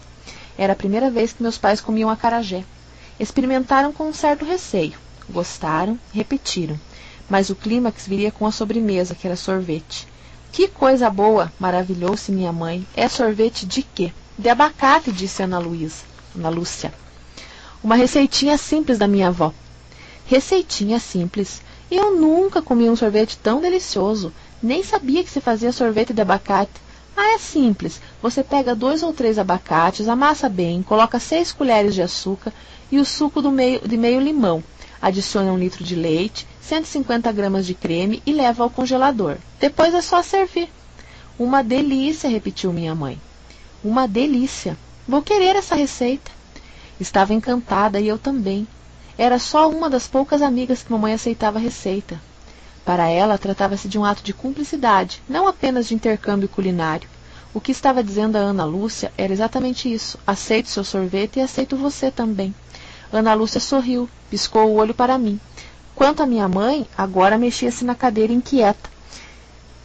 Era a primeira vez que meus pais comiam acarajé. Experimentaram com um certo receio. Gostaram, repetiram mas o clímax viria com a sobremesa, que era sorvete. Que coisa boa! maravilhou-se minha mãe. É sorvete de quê? De abacate, disse Ana Luísa. Ana Lúcia. Uma receitinha simples da minha avó. Receitinha simples. Eu nunca comi um sorvete tão delicioso. Nem sabia que se fazia sorvete de abacate. Ah, é simples. Você pega dois ou três abacates, amassa bem, coloca seis colheres de açúcar e o suco meio, de meio limão. Adiciona um litro de leite, 150 gramas de creme e leva ao congelador. Depois é só servir. Uma delícia, repetiu minha mãe. Uma delícia. Vou querer essa receita. Estava encantada e eu também. Era só uma das poucas amigas que mamãe aceitava a receita. Para ela, tratava-se de um ato de cumplicidade, não apenas de intercâmbio culinário. O que estava dizendo a Ana Lúcia era exatamente isso. Aceito seu sorvete e aceito você também. Ana Lúcia sorriu, piscou o olho para mim. Quanto à minha mãe, agora mexia-se na cadeira inquieta.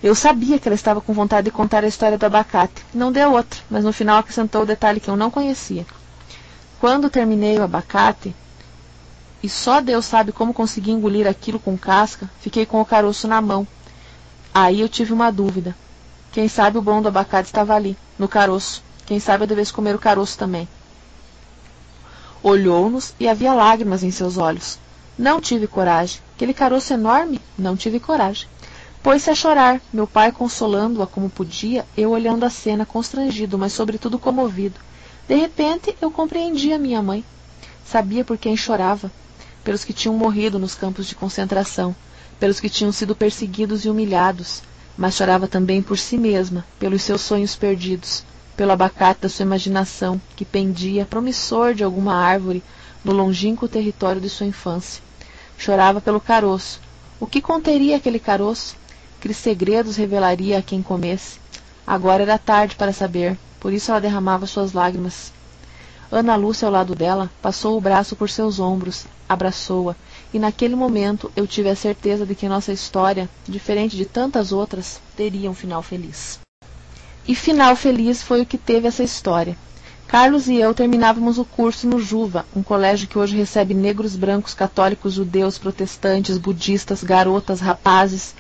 Eu sabia que ela estava com vontade de contar a história do abacate. Não deu outra, mas no final acrescentou o detalhe que eu não conhecia. Quando terminei o abacate, e só Deus sabe como consegui engolir aquilo com casca, fiquei com o caroço na mão. Aí eu tive uma dúvida. Quem sabe o bom do abacate estava ali, no caroço. Quem sabe eu devesse comer o caroço também. Olhou-nos e havia lágrimas em seus olhos. Não tive coragem. Aquele caroço enorme? Não tive coragem. Pôs-se a chorar, meu pai consolando-a como podia, eu olhando a cena constrangido, mas sobretudo comovido. De repente, eu compreendi a minha mãe. Sabia por quem chorava. Pelos que tinham morrido nos campos de concentração, pelos que tinham sido perseguidos e humilhados, mas chorava também por si mesma, pelos seus sonhos perdidos, pelo abacate da sua imaginação, que pendia, promissor de alguma árvore, no longínquo território de sua infância. Chorava pelo caroço. O que conteria aquele caroço? Que segredos revelaria a quem comesse? Agora era tarde para saber, por isso ela derramava suas lágrimas. Ana Lúcia, ao lado dela, passou o braço por seus ombros, abraçou-a, e naquele momento eu tive a certeza de que nossa história, diferente de tantas outras, teria um final feliz. E final feliz foi o que teve essa história. Carlos e eu terminávamos o curso no Juva, um colégio que hoje recebe negros, brancos, católicos, judeus, protestantes, budistas, garotas, rapazes.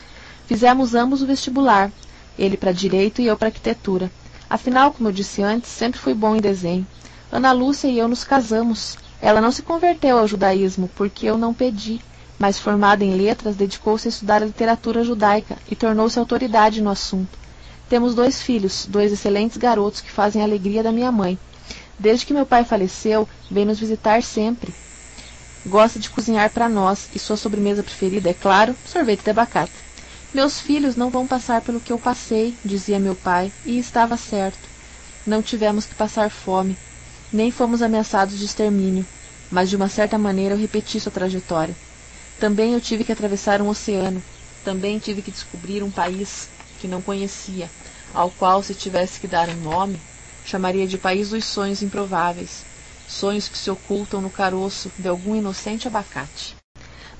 Fizemos ambos o vestibular, ele para direito e eu para arquitetura. Afinal, como eu disse antes, sempre fui bom em desenho. Ana Lúcia e eu nos casamos. Ela não se converteu ao judaísmo porque eu não pedi, mas formada em letras, dedicou-se a estudar a literatura judaica e tornou-se autoridade no assunto. Temos dois filhos, dois excelentes garotos que fazem a alegria da minha mãe. Desde que meu pai faleceu, vem nos visitar sempre. Gosta de cozinhar para nós e sua sobremesa preferida é, claro, sorvete de abacate. Meus filhos não vão passar pelo que eu passei, dizia meu pai, e estava certo. Não tivemos que passar fome, nem fomos ameaçados de extermínio, mas de uma certa maneira eu repeti sua trajetória. Também eu tive que atravessar um oceano, também tive que descobrir um país, que não conhecia, ao qual, se tivesse que dar um nome, chamaria de país dos sonhos improváveis, sonhos que se ocultam no caroço de algum inocente abacate.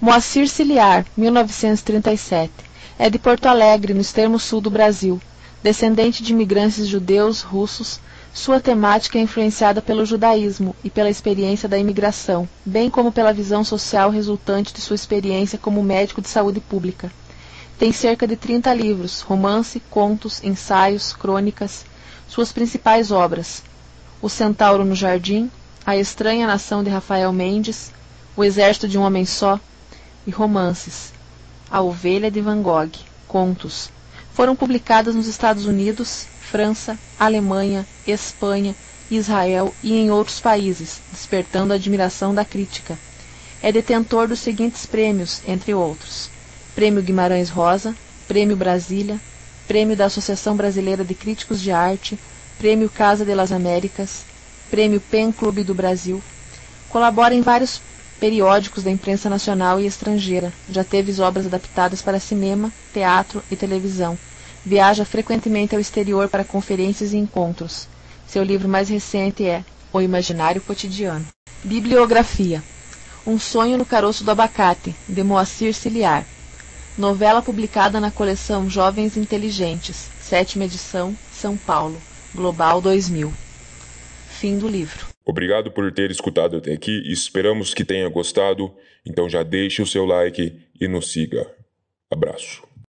Moacir Ciliar, 1937, é de Porto Alegre, no extremo sul do Brasil. Descendente de imigrantes judeus russos, sua temática é influenciada pelo judaísmo e pela experiência da imigração, bem como pela visão social resultante de sua experiência como médico de saúde pública. Tem cerca de 30 livros, romance, contos, ensaios, crônicas. Suas principais obras: O Centauro no Jardim, A Estranha Nação de Rafael Mendes, O Exército de um Homem Só e romances. A Ovelha de Van Gogh, contos. Foram publicadas nos Estados Unidos, França, Alemanha, Espanha, Israel e em outros países, despertando a admiração da crítica. É detentor dos seguintes prêmios, entre outros: Prêmio Guimarães Rosa, Prêmio Brasília, Prêmio da Associação Brasileira de Críticos de Arte, Prêmio Casa de las Américas, Prêmio PEN Clube do Brasil. Colabora em vários periódicos da imprensa nacional e estrangeira. Já teve obras adaptadas para cinema, teatro e televisão. Viaja frequentemente ao exterior para conferências e encontros. Seu livro mais recente é O Imaginário Cotidiano. Bibliografia: Um Sonho no Caroço do Abacate, de Moacir Ciliar. Novela publicada na coleção Jovens Inteligentes, sétima edição, São Paulo, Global 2000. Fim do livro. Obrigado por ter escutado até aqui e esperamos que tenha gostado. Então já deixe o seu like e nos siga. Abraço.